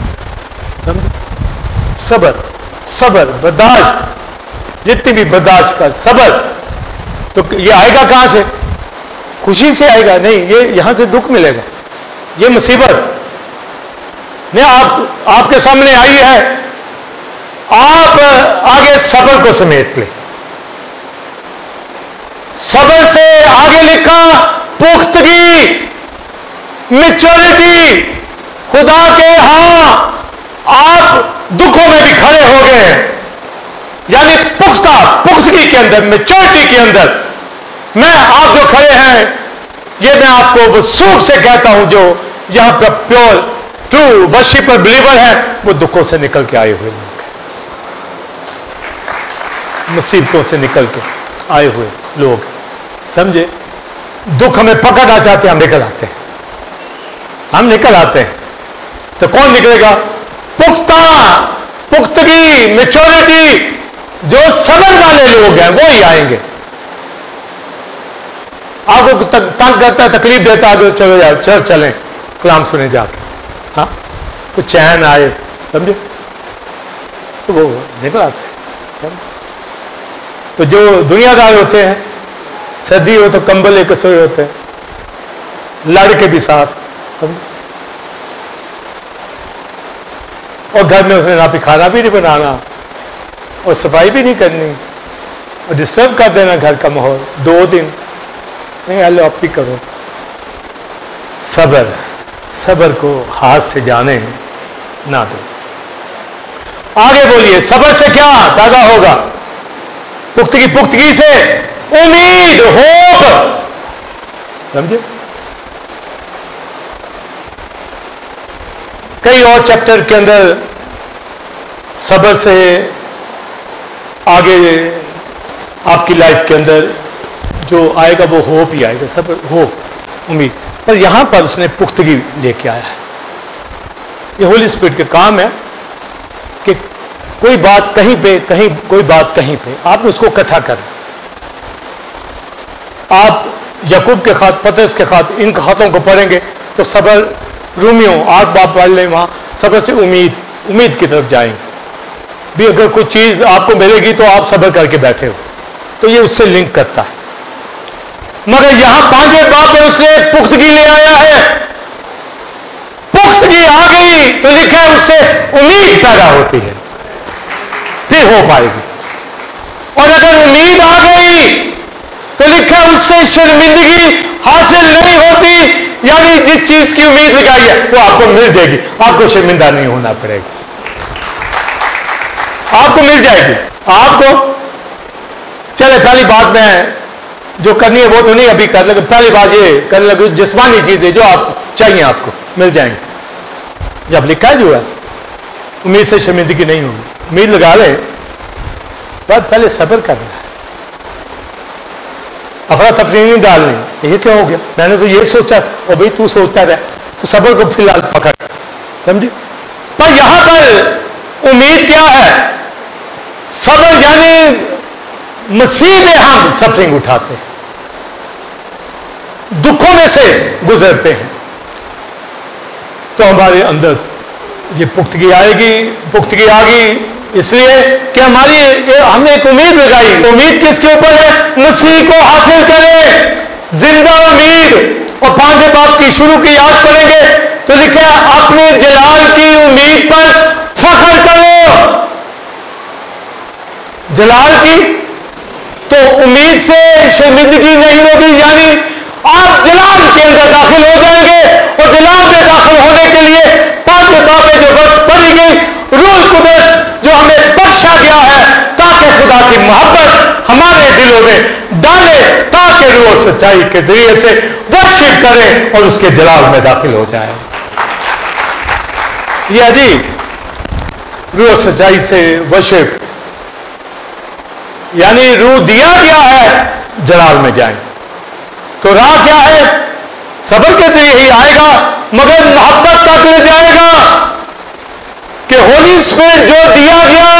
Speaker 1: सबर सबर, बर्दाश्त। जितनी भी बर्दाश्त कर, सबर। तो ये आएगा कहाँ से? खुशी से आएगा, नहीं, ये यहाँ से दुख मिलेगा। ये मुसीबत। नहीं, आप, आपके सामने आई है आप आगे सबर को समेट ले। सबर से आगे लिखा पुख्तगी मिच्योरिटी खुदा के, हाँ, आप दुखों में भी खड़े हो गए यानी पुख्ता, पुख्तगी के अंदर मेच्योरिटी के अंदर मैं आप जो खड़े हैं, ये मैं आपको वो सूख से कहता हूँ जो यहाँ पर प्योर ट्रू वर्शिपर बिलीवर है, वो दुखों से निकल के आए हुए लोग मुसीबतों से निकल के आए हुए लोग। समझे? दुख हमें पकड़ना चाहते हम निकल आते हैं। हम निकल आते हैं। तो कौन निकलेगा? पुख्ता, पुख्तगी, मेच्योरिटी, जो सबर वाले लोग हैं, वो ही आएँगे। आपको तंग करता है, तकलीफ़ देता है चलो यार, चल चलें, कलाम सुने जाके। हाँ? कुछ चैन आए, समझे? तो वो निकल आते तो जो दुनियादार होते हैं सर्दी हो तो कंबल लेकर सोए होते हैं, लड़ के भी साथ। और घर में उसने ना भी खाना भी नहीं बनाना, और सफ़ाई भी नहीं करनी, और डिस्टर्ब कर देना घर का माहौल, दो दिन। नहीं हेलो आप भी करो। सबर सबर को हाथ से जाने ना दो। आगे बोलिए, सबर से क्या पैदा होगा? पुख्तगी पुख्तगी से उम्मीद, होप। समझे? कई और चैप्टर के अंदर सबर से आगे आपकी लाइफ के अंदर जो आएगा, वो होप ही आएगा, सबर, होप, उम्मीद। पर यहाँ पर उसने पुख्तगी लेके आया है। ये होली स्पिरिट के काम है। कोई बात कहीं पे, कहीं, कोई बात कहीं पे। आप उसको कथा कर। आप यकूब के खात, पतरस के खात, इन खातों को पढ़ेंगे तो सबर रूमियों, आठ बाप वाले वहाँ, सबर से उम्मीद उम्मीद की तरफ़ जाएँगे भी अगर कोई चीज़ आपको मिलेगी तो आप सबर करके बैठे हो। तो ये उससे लिंक करता है। मगर यहाँ पाँचवें बाप में उसने पुख्तगी ले आया है। पुख्तगी आ गई तो लिखा है उससे उम्मीद पैदा होती है। फिर हो पाएगी। और अगर उम्मीद आ गई तो लिखा उससे शर्मिंदगी हासिल नहीं होती। यानी जिस चीज़ की उम्मीद लगाई है, वो आपको मिल जाएगी। आपको शर्मिंदा नहीं होना पड़ेगा। आपको मिल जाएगी। आपको, चले, पहली बात मैं जो करनी है, वो तो नहीं अभी कर लगे। पहली बात ये करने लगे, जिसमानी चीज़ें जो आप चाहिए आपको, मिल जाएँगे। जब लिखा है जो है, उम्मीद से शर्मिंदगी नहीं होगी। उम्मीद लगा ले बात पहले सब्र करना है अफरा तफरी नहीं डालनी ये क्या हो गया? मैंने तो ये सोचा और भाई तू सोचता रहे तो सबर को फ़िलहाल पकड़। समझे? पर यहाँ पर उम्मीद क्या है? सबर यानी मसीह में हम सफरिंग उठाते हैं। दुखों में से गुजरते हैं। तो हमारे अंदर ये पुख्तगी आएगी, पुख्तगी आ गई इसलिए कि हमारी ये हमने एक उम्मीद लगाई। उम्मीद किसके ऊपर है? मसीह को हासिल करें। ज़िंदा उम्मीद। और पाँच बाप की शुरू की याद करेंगे तो लिखा अपने जलाल की उम्मीद पर फखर करो। जलाल की? तो उम्मीद से शर्मिंदगी नहीं होगी, यानी आप जलाल के अंदर दाखिल हो जाएँगे और जलाल में दाखिल होने के लिए पाँच बापें जो वक्त पड़ी गई रूल कुदरत जो हमें बख्शा गया है, ताकि खुदा की मोहब्बत हमारे दिलों में डाले, ताकि रूह सच्चाई के ज़रिए से वर्शिप करें और उसके जलाल में दाखिल हो जाए। ये अजीब रूह सच्चाई से वर्शिप यानी रूह दिया गया है, जलाल में जाए। तो राह क्या है? सबर के ज़रिए ही आएगा? मगर मोहब्बत तक ले जाएगा कि होली स्पिरिट जो दिया गया,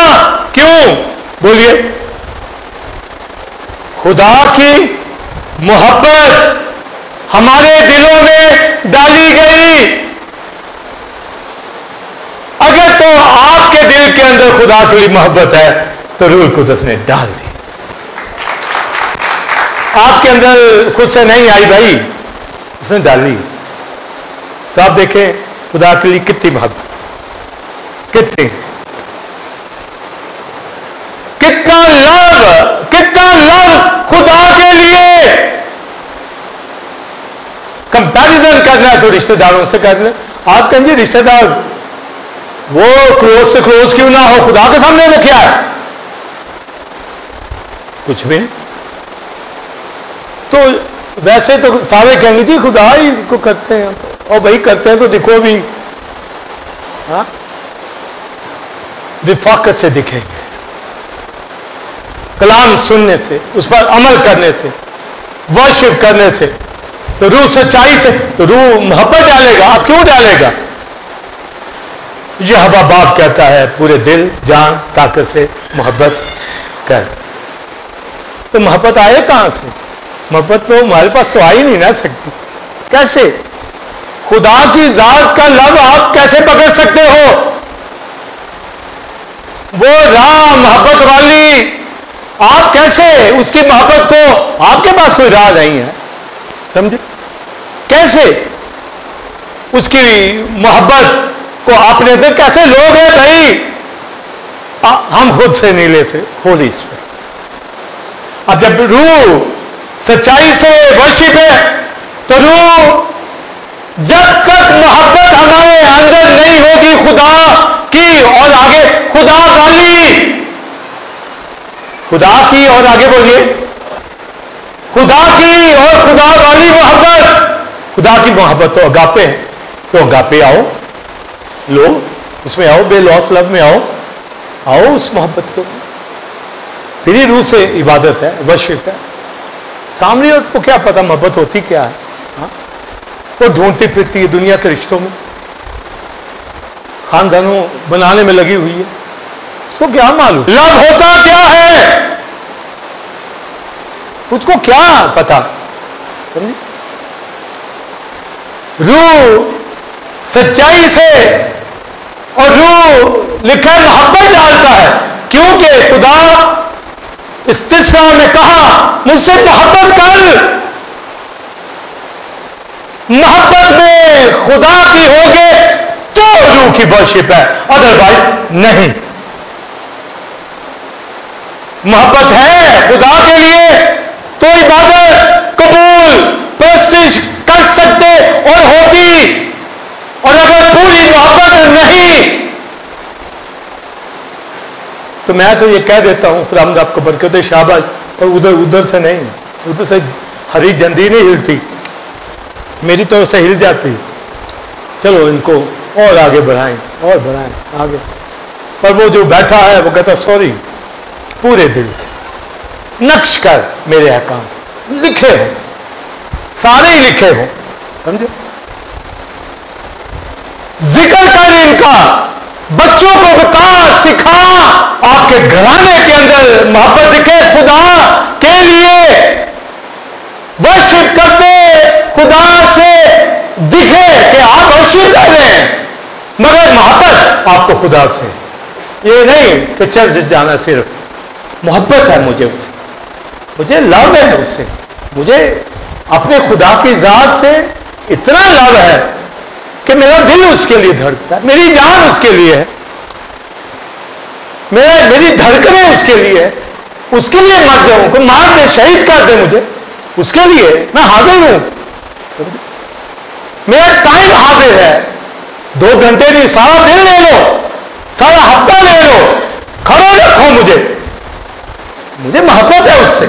Speaker 1: क्यों? बोलिए। खुदा की मोहब्बत हमारे दिलों में डाली गई। अगर तो आपके दिल के अंदर खुदा की मोहब्बत है तो रूल कुदस ने डाल दी। आपके अंदर खुद से नहीं आई भाई। उसने डाली तो आप देखें, खुदा के लिए कितनी मोहब्बत। कितनी। कितना लव कितना लव खुदा के लिए। कंपैरिजन करना है तो रिश्तेदारों से करना आप कहेंगे रिश्तेदार, वो क्लोज से क्लोज क्यों ना हो? खुदा के सामने में क्या है कुछ भी। नहीं तो वैसे तो सारे कहेंगे जी खुदा ही को करते हैं। और भाई, करते हैं तो दिखो भी। हाँ? से दिखेंगे। कलाम सुनने से, उस पर अमल करने से वर्शिप करने से तो रूह सच्चाई से तो रूह मोहब्बत डालेगा। आप क्यों डालेगा? यह हवा बाप कहता है, पूरे दिल, जान, ताकत से मोहब्बत कर। तो मोहब्बत आए कहाँ से? मोहब्बत तो हमारे पास तो आ ही नहीं ना सकती। कैसे? खुदा की जात का लव आप कैसे पकड़ सकते हो? वो राह मोहब्बत वाली आप कैसे उसकी मोहब्बत को आपके पास कोई राह नहीं है? समझे? कैसे? उसकी मोहब्बत को अपने अंदर कैसे लोग हैं भाई? आ, हम खुद से नहीं ले से होली इसमें अब जब रूह सच्चाई से वर्शिप है। तो रूह, जब तक मोहब्बत हमारे अंदर नहीं होगी खुदा की और आगे, खुदा वाली। खुदा की और आगे बोलिए। खुदा की और खुदा वाली मोहब्बत। खुदा की मोहब्बत तो अगापे है। तो अगापे आओ। लो, उसमें आओ, बेलॉस लव में आओ। आओ उस मोहब्बत को। फिर रूह से इबादत है वर्शिप है। सामने औरत को क्या पता मोहब्बत होती क्या है हा? वो ढूंढती फिरती है दुनिया के रिश्तों में। खानदानों बनाने में लगी हुई है। उसको क्या मालूम? लव होता क्या है? उसको क्या पता? समझे? रूह सच्चाई से और रूह लिखा मोहब्बत डालता है। क्योंकि खुदा इस्तिस्ना में कहा, मुझसे मोहब्बत कर। मोहब्बत में खुदा की होगे तो रूह की वर्शिप है। अदरवाइज़ नहीं। मोहब्बत है खुदा के लिए तो इबादत, कबूल प्रस्टिश कर सकते और होती। और अगर पूरी मोहब्बत नहीं तो मैं तो ये कह देता हूँ, खुदामद, आपको बरकत शाबाश। और उधर उधर से नहीं, उधर से हरी जंदी नहीं हिलती। मेरी तो से हिल जाती। चलो इनको और आगे बढ़ाएँ, और बढ़ाएँ, आगे। पर वो जो बैठा है, वो कहता सॉरी पूरे दिल से। नक्श कर मेरे हकाम लिखे हो। सारे ही लिखे हो। समझे? ज़िक्र कर इनका। बच्चों को बता, सिखा। आपके घराने के अंदर मोहब्बत दिखे खुदा के लिए। वर्शिप करते, खुदा से दिखे कि आप वर्शिप कर रहे हैं। मगर मोहब्बत आपको खुदा से। ये नहीं कि चर्च जाना सिर्फ़ मोहब्बत है मुझे उससे। मुझे लव है उससे। मुझे अपने खुदा की जात से इतना लव है कि मेरा दिल उसके लिए धड़कता है, मेरी जान उसके लिए है। मेरा, मेरी धड़कने उसके लिए है। उसके लिए मर जाऊँ को मार दे शहीद कर दे मुझे, उसके लिए मैं हाजिर हूँ। मेरा टाइम हाजिर है। दो घंटे नहीं, सारा दिन ले लो, सारा हफ़्ता ले लो, खड़े रखो मुझे। मुझे मोहब्बत है उससे।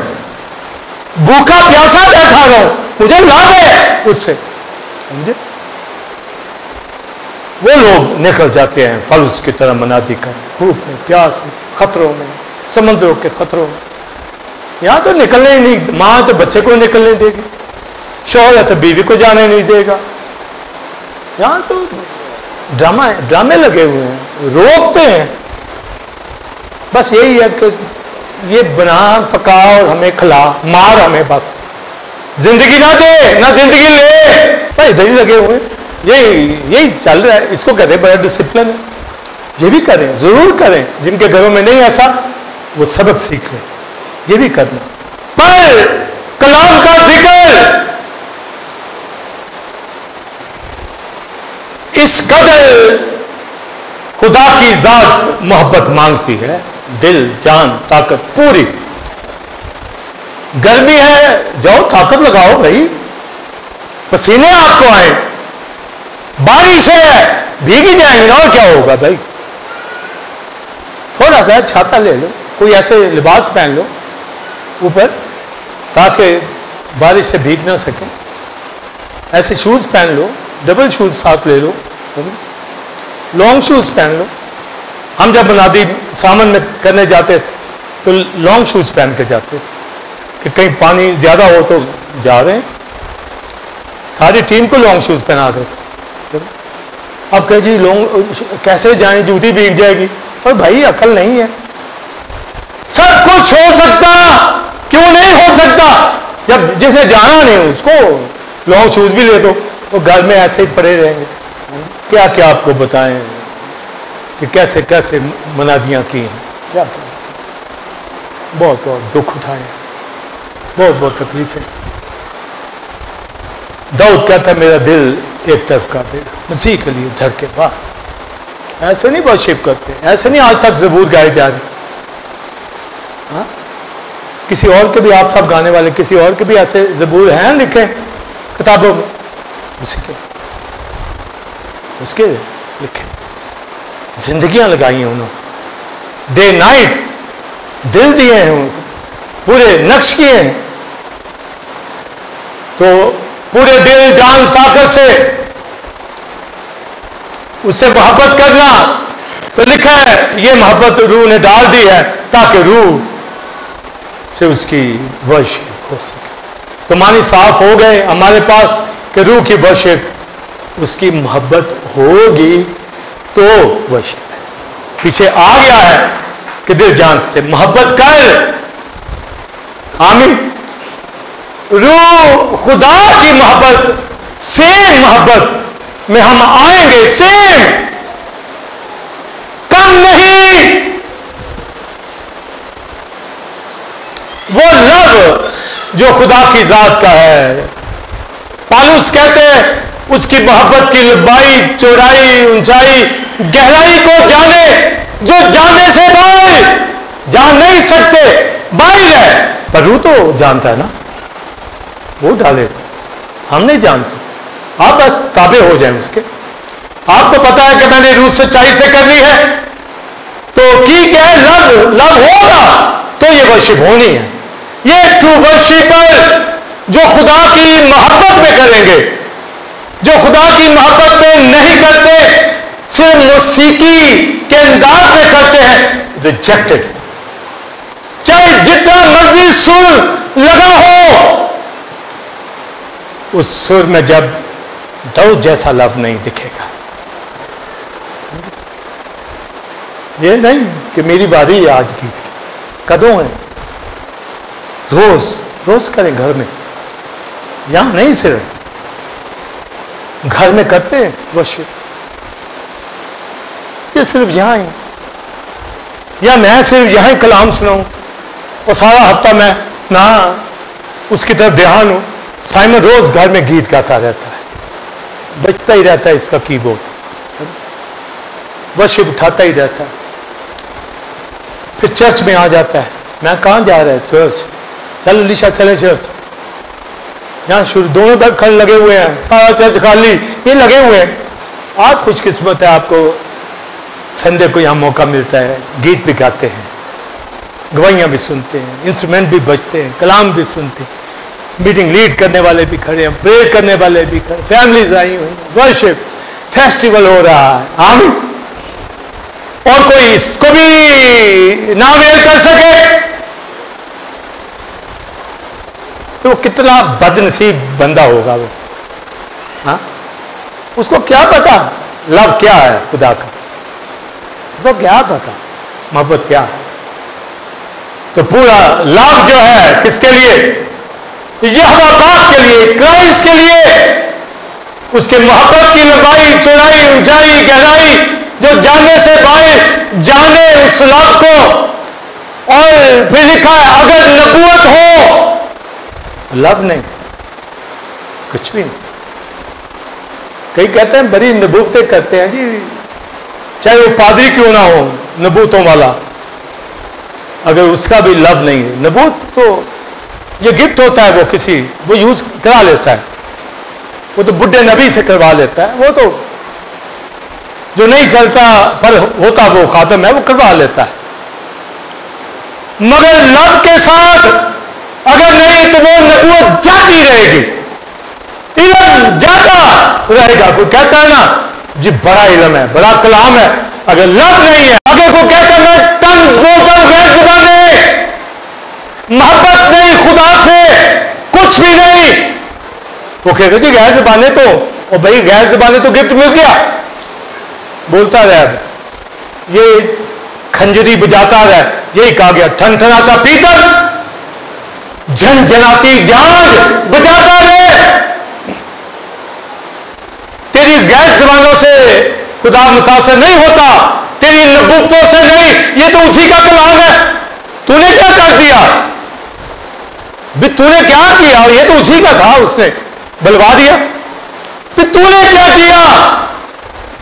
Speaker 1: भूखा प्यासा बैठा रहा, मुझे लाभ है उससे। समझे? वो लोग निकल जाते हैं फलस की तरह मनादी कर भूख में, प्यास में, खतरों में, समुद्रों के खतरों में। यहाँ तो निकलने ही नहीं, माँ तो बच्चे को निकलने देगी, शोहर है तो बीवी को जाने नहीं देगा। यहाँ तो ड्रामा, ड्रामे लगे हुए हैं, रोकते हैं। बस यही है कि ये बना पका और हमें खिला मार हमें बस। ज़िंदगी ना दे, ना ज़िंदगी ले। इधर ही लगे हुए। हैं यही यही चल रहा है। इसको कहते हैं बड़ा डिसिप्लिन है। ये भी करें, ज़रूर करें। जिनके घरों में नहीं ऐसा, वो सबक सीख लें। ये भी करना पर कलाम का ज़िक्र इस कदर खुदा की जात मोहब्बत मांगती है। दिल, जान, ताकत पूरी। गर्मी है, जाओ, ताकत लगाओ भाई। पसीने आपको आए। बारिश है, भीग जाएँगे और क्या होगा भाई? थोड़ा सा छाता ले लो, कोई ऐसे लिबास पहन लो, ऊपर, ताकि बारिश से भीग ना सके। ऐसे शूज़ पहन लो डबल शूज़ साथ ले लो लॉन्ग शूज़ पहन लो। हम जब मनादी सामान में करने जाते थे तो लॉन्ग शूज़ पहन के जाते थे, कि कहीं पानी ज़्यादा हो तो जा रहे हैं। सारी टीम को लॉन्ग शूज़ पहना देते अब कह जी लोग, कैसे जाएँ, जूती भीग जाएगी। और भाई, अकल नहीं है। सब कुछ हो सकता, क्यों नहीं हो सकता? जब जिसे जाना नहीं, उसको लॉन्ग शूज़ भी ले दो वो घर में ऐसे ही पड़े रहेंगे। क्या क्या आपको बताएँ कि कैसे कैसे मनादियाँ की हैं? क्या क्या? बहुत बहुत दुख उठाए। बहुत बहुत तकलीफें। दाऊद कहता मेरा दिल एक तरफ़ का दिल मसीह के लिए धर के पास। ऐसे नहीं वर्शिप करते, ऐसे नहीं आज तक जबूर गाए जा रहे। हाँ? किसी और के भी आप सब गाने वाले, किसी और के भी ऐसे जबूर हैं लिखे किताबों में? उसी के। उसके लिखे। जिंदगियाँ लगाई हैं उन्होंने। डे नाइट दिल दिए हैं उनको। पूरे नक्श किए हैं। तो पूरे दिल, जान, ताकत से उससे मोहब्बत करना। तो लिखा है, ये मोहब्बत रूह ने डाल दी है ताकि रूह से उसकी वर्शिप हो सके। तो मानी साफ़ हो गए हमारे पास कि रूह की वर्शिप उसकी मोहब्बत होगी तो वर्शिप पीछे आ गया है कि दिल जान से मोहब्बत कर। आमीन। रूह खुदा की मोहब्बत, सेम मोहब्बत में हम आएँगे सेम कम नहीं. वो लव जो खुदा की जात का है। पालूस कहते हैं, उसकी मोहब्बत की लंबाई, चौड़ाई, ऊंचाई, गहराई को जाने, जो जाने से बाहर, जान नहीं सकते, बाहर है। पर रू तो जानता है ना? वो डाले। हम नहीं जानते। आप बस ताबे हो जाए उसके। आपको पता है कि मैंने रूह सच्चाई से करनी है। तो की क्या है? लव लव होगा। तो ये वर्शिप होनी है। ये ट्रू वर्शिपर जो खुदा की मोहब्बत में करेंगे। जो खुदा की मोहब्बत में नहीं करते, सिर्फ़ मौसीकी के अंदाज में करते हैं। रिजेक्टेड चाहे जितना मर्ज़ी सुर लगा हो, उस सुर में जब दो जैसा लव नहीं दिखेगा। ये नहीं कि मेरी बारी आज गीत की। कदों है? रोज रोज करें घर में। यहाँ नहीं सिर्फ़ घर में करते हैं वर्शिप ये सिर्फ़ यहाँ ही। या मैं सिर्फ़ यहाँ ही कलाम सुनाऊं? और सारा हफ़्ता मैं ना, उसकी तरफ़ ध्यान हूँ। साइमन रोज घर में गीत गाता रहता। बजता ही रहता है इसका कीबोर्ड वर्शिप उठाता ही रहता है। फिर चर्च में आ जाता है। मैं कहाँ जा रहा है? चर्च चल लिशा चले चर्च यहाँ शुरू, दोनों तक खड़ लगे हुए हैं। सारा चर्च खाली। ये लगे हुए हैं। आप खुशकिस्मत है आपको। संडे को यहाँ मौका मिलता है। गीत भी गाते हैं। गवाइयाँ भी सुनते हैं। इंस्ट्रूमेंट भी बजते हैं। कलाम भी सुनते हैं। मीटिंग लीड करने वाले भी खड़े हैं प्रेयर करने वाले भी खड़े फैमिलीज़ आई हुई वर्शिप फेस्टिवल हो रहा है, आमीन। और कोई इसको भी ना मेल कर सके? तो कितना बदनसीब बंदा होगा वो। हाँ? उसको क्या पता? लव क्या है खुदा का? वो क्या पता? मोहब्बत क्या है? तो पूरा लव जो है किसके लिए? यह बाप के लिए, क्राइस्ट के लिए, उसके मोहब्बत की लंबाई, चौड़ाई, ऊंचाई, गहराई, जो जाने से बाहर जाने उस लव को। और फिर लिखा है, अगर नबूत हो, लव नहीं, कुछ भी नहीं। कई कहते हैं, बड़ी नबूवतें करते हैं जी। चाहे वो पादरी क्यों ना हो, नबूतों वाला। अगर उसका भी लव नहीं है, नबूत तो ये गिफ्ट होता है वो किसी, वो यूज़ करा लेता है। वो तो बुढ़े नबी से करवा लेता है, वो तो जो नहीं चलता पर होता वो खातम है, वो करवा लेता है। मगर लव के साथ अगर नहीं तो वो नबूत जाती रहेगी। इलम जाता रहेगा। कोई कहता है ना, जी बड़ा इलम है, बड़ा कलाम है। अगर लव नहीं है, अगर कोई कहता मैं तंज बोलता हूँ गैर जुबाने मोहब्बत नहीं खुदा से कुछ भी नहीं। वो कहते जी गैर जबाने तो और भाई गैर जबाने तो गिफ्ट मिल गया। बोलता रहा। ये खंजरी बजाता रहा। यही कहा गया। ठन ठनाता पीतल झनझनाती जान बजाता रहे। तेरी गैर जबानों से खुदा मुतासर नहीं होता। तेरी नबूतों से नहीं। ये तो उसी का कलाम है। तूने क्या कर दिया? भी तूने क्या किया? ये तो उसी का था उसने। बलवा दिया। भी तूने क्या किया?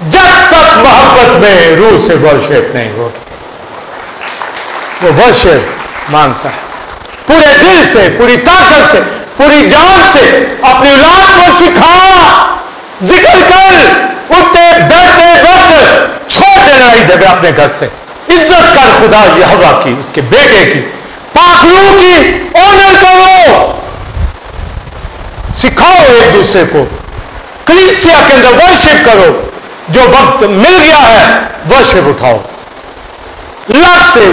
Speaker 1: जब तक मोहब्बत में रूह से वर्शिप नहीं होगी वो वर्शिप माँगता है। पूरे दिल से, पूरी ताकत से, पूरी जान से अपनी औलाद को सिखा ज़िक्र कर, उठते, बैठते वक्त छोड़ देना ही जगह अपने घर से। इज़्ज़त कर खुदा यहवा की, उसके बेटे की। पाखलू की ऑनर करो सिखाओ एक दूसरे को। कलीसिया के अंदर वर्शिप करो। जो वक्त मिल गया है वर्शिप उठाओ। लव से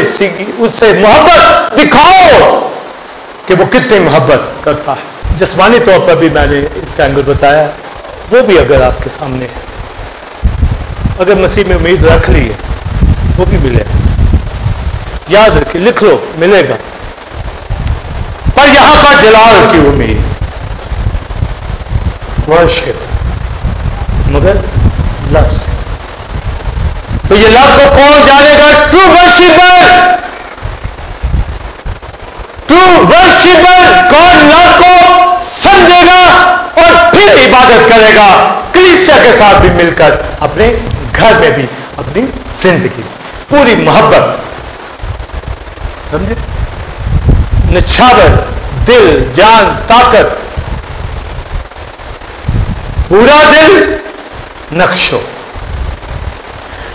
Speaker 1: उससे मोहब्बत दिखाओ कि वो कितनी मोहब्बत करता है। जिसमानी तौर पर भी मैंने इसका एंगल बताया, वो भी अगर आपके सामने है। अगर मसीह में उम्मीद रख ली है, वो भी मिलेगा। याद रखिए, लिख लो, मिलेगा। पर यहाँ पर जलाल की उम्मीद। वर्शिप मगर लव से तो ये लव को कौन जानेगा? ट्रू वर्शिपर ट्रू वर्शिपर कौन लव को समझेगा और फिर इबादत करेगा? क्रिस्टिया के साथ भी मिलकर अपने घर में भी अपनी ज़िंदगी पूरी मोहब्बत। समझे? निछावर दिल, जान, ताकत, पूरा दिल नक्शो।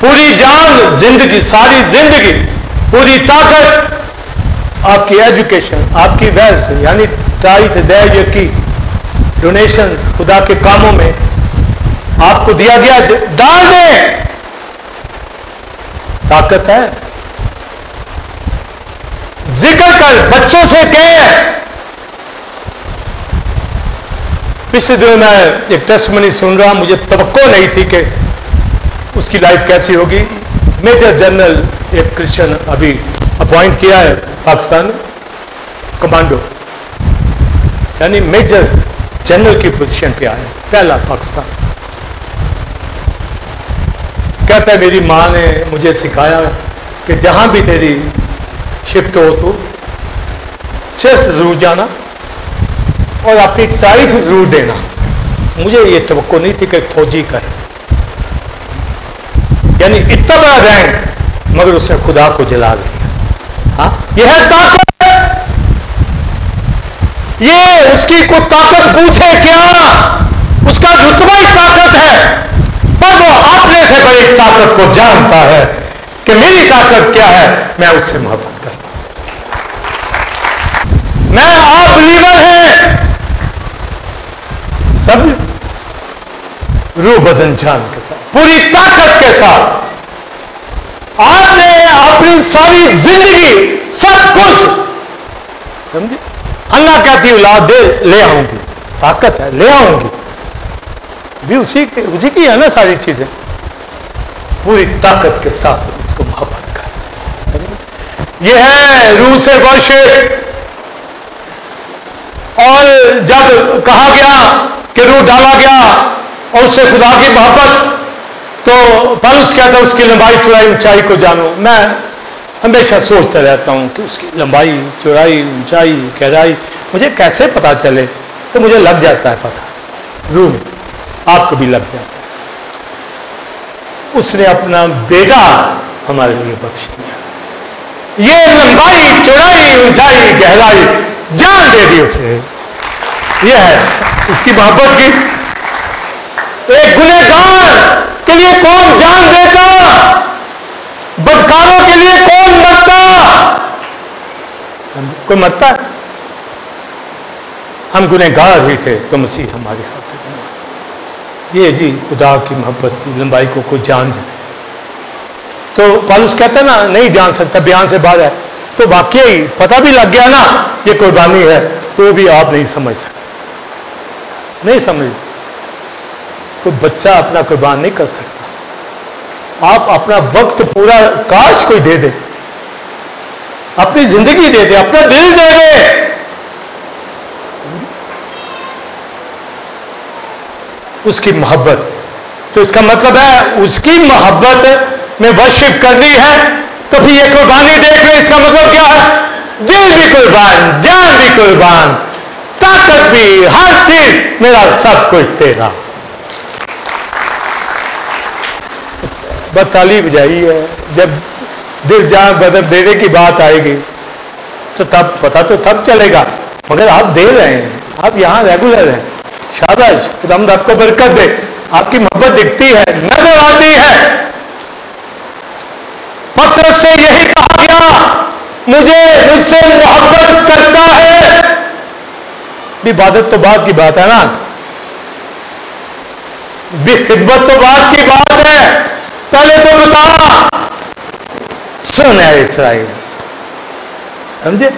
Speaker 1: पूरी जान ज़िंदगी, सारी ज़िंदगी, पूरी ताकत, आपकी एजुकेशन, आपकी वेल्थ यानी टाइथ दैर्य की डोनेशन खुदा के कामों में आपको दिया गया डाल दे ताकत है। ज़िक्र कर, बच्चों से कह। पिछले दिनों मैं एक टेस्ट मनी सुन रहा, मुझे तो नहीं थी कि उसकी लाइफ कैसी होगी। मेजर जनरल एक क्रिश्चियन अभी अपॉइंट किया है पाकिस्तान कमांडो यानी मेजर जनरल की पोजीशन पे आया, पहला पाकिस्तान। कहता है, मेरी माँ ने मुझे सिखाया कि जहाँ भी तेरी शिफ्ट हो तो। चर्च ज़रूर जाना और अपनी टाइट ज़रूर देना। मुझे ये तो नहीं थी कि फौजी का यानी इतना बड़ा रैंक, मगर उसने खुदा को जला दिया। हाँ? यह है ताकत। ये उसकी को ताकत पूछे क्या? उसका रुतबा ही ताकत है। पर वो अपने से बड़ी ताकत को जानता है कि मेरी ताकत क्या है, मैं उससे मोहब्बत मैं आप बिलीवर है। सब रूह बदन जान के साथ, पूरी ताकत के साथ। आपने अपनी सारी ज़िंदगी सब कुछ समझे? अल्लाह कहती औलाद दे, ले आऊँगी। ताकत है, ले आऊँगी। भी उसी के, उसी की है ना सारी चीज़ें? पूरी ताकत के साथ उसको मोहब्बत कर। यह है रूह से वर्षिप और जब कहा गया कि रूह डाला गया और उससे खुदा की मोहब्बत तो पलुस कहता है उसकी लंबाई चौड़ाई ऊंचाई को जानो। मैं हमेशा सोचता रहता हूँ कि उसकी लंबाई, चौड़ाई, ऊंचाई, गहराई, मुझे कैसे पता चले? तो मुझे लग जाता है पता, रूह में आपको भी लग जाता है उसने अपना बेटा हमारे लिए बख्श दिया। ये लंबाई, चौड़ाई, ऊंचाई, गहराई जान दे दी उसने। ये है। इसकी मोहब्बत की। एक गुनेगार के लिए कौन जान देता? बदकारों के लिए कौन मरता? कोई मरता? है हम गुनेगार ही थे तो मसीह हमारे हाथ ये जी, खुदा की मोहब्बत की लंबाई को कोई जान जाए। तो पालूस कहता ना, नहीं जान सकता, बयान से बाहर है। तो वाकई पता भी लग गया ना, ये कुर्बानी है तो भी आप नहीं समझ सकते। नहीं समझ। कोई बच्चा अपना कुर्बान नहीं कर सकता। आप अपना वक्त पूरा काश कोई दे दे। अपनी ज़िंदगी दे दे, अपना दिल दे दे। उसकी मोहब्बत। तो इसका मतलब है, उसकी मोहब्बत में वर्शिप करनी है तो फिर ये कुर्बानी देख रहे इसका मतलब क्या है? दिल भी कुर्बान, जान भी कुर्बान। ताकत भी, हर चीज़, मेरा सब कुछ तेरा। बताली बजाई है। जब दिल जान बदल देने की बात आएगी तो तब पता तो तब चलेगा। मगर आप दे रहे हैं, आप यहाँ रेगुलर हैं। शाबाश रमद आपको बरकत दे। आपकी मोहब्बत दिखती है, नज़र आती है। पत्र से यही कहा गया मुझे, मुझसे मोहब्बत करता है। इबादत तो बाद की बात है ना? भी खिदमत तो बात की बात है। पहले तो बता। सुन है इसराइल। समझे?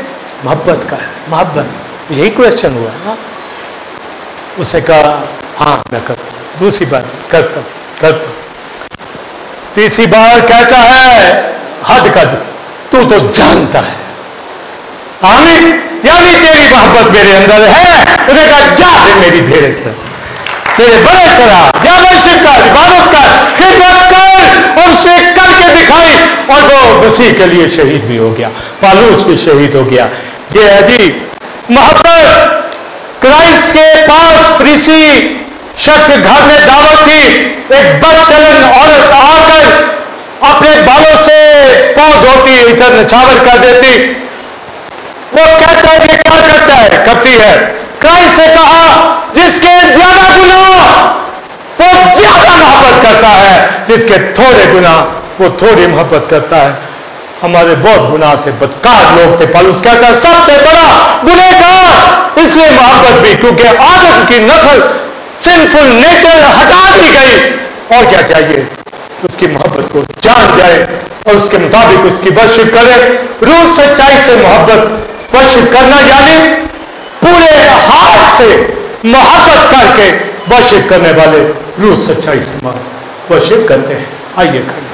Speaker 1: मोहब्बत का है, मोहब्बत। यही क्वेश्चन हुआ ना। उसे कहा हाँ मैं करता हूँ। दूसरी बार करता करता तीसरी बार कहता है, हद कद तू तो जानता है। आमिर यानी तेरी मोहब्बत मेरे अंदर है। उसने कहा, जा मेरी भेड़े चल तेरे बड़े चला, या वर्षिप कर, इबादत कर, खिदमत कर उसे करके दिखाई। और वो मसीह के लिए शहीद भी हो गया, पालूस भी शहीद हो गया। ये है जी, मोहब्बत। क्राइस्ट के पास फ्रीसी शख्स घर में दावत थी, एक बदचलन औरत आकर अपने बालों से पाँव धोती, इधर नछावर कर देती। वो कहता है कि क्या करता है? करती है क्राइस्ट से कहा, जिसके ज़्यादा गुना वो ज़्यादा मोहब्बत करता है। जिसके थोड़े गुना वो थोड़ी मोहब्बत करता है। हमारे बहुत गुनाह थे, बदकार लोग थे, पालूस कहता है, सबसे बड़ा गुनेगार इसलिए मोहब्बत भी, क्योंकि आदम की नस्ल सिंफुल नेचर हटा दी गई। और क्या चाहिए? उसकी मोहब्बत को जान जाए और उसके मुताबिक उसकी वर्शिप करे। रूह सच्चाई से मोहब्बत वर्शिप करना यानी पूरे हाथ से मोहब्बत करके वर्षिप करने वाले रूह सच्चाई समाज वर्षिप करते हैं। आइए खड़े।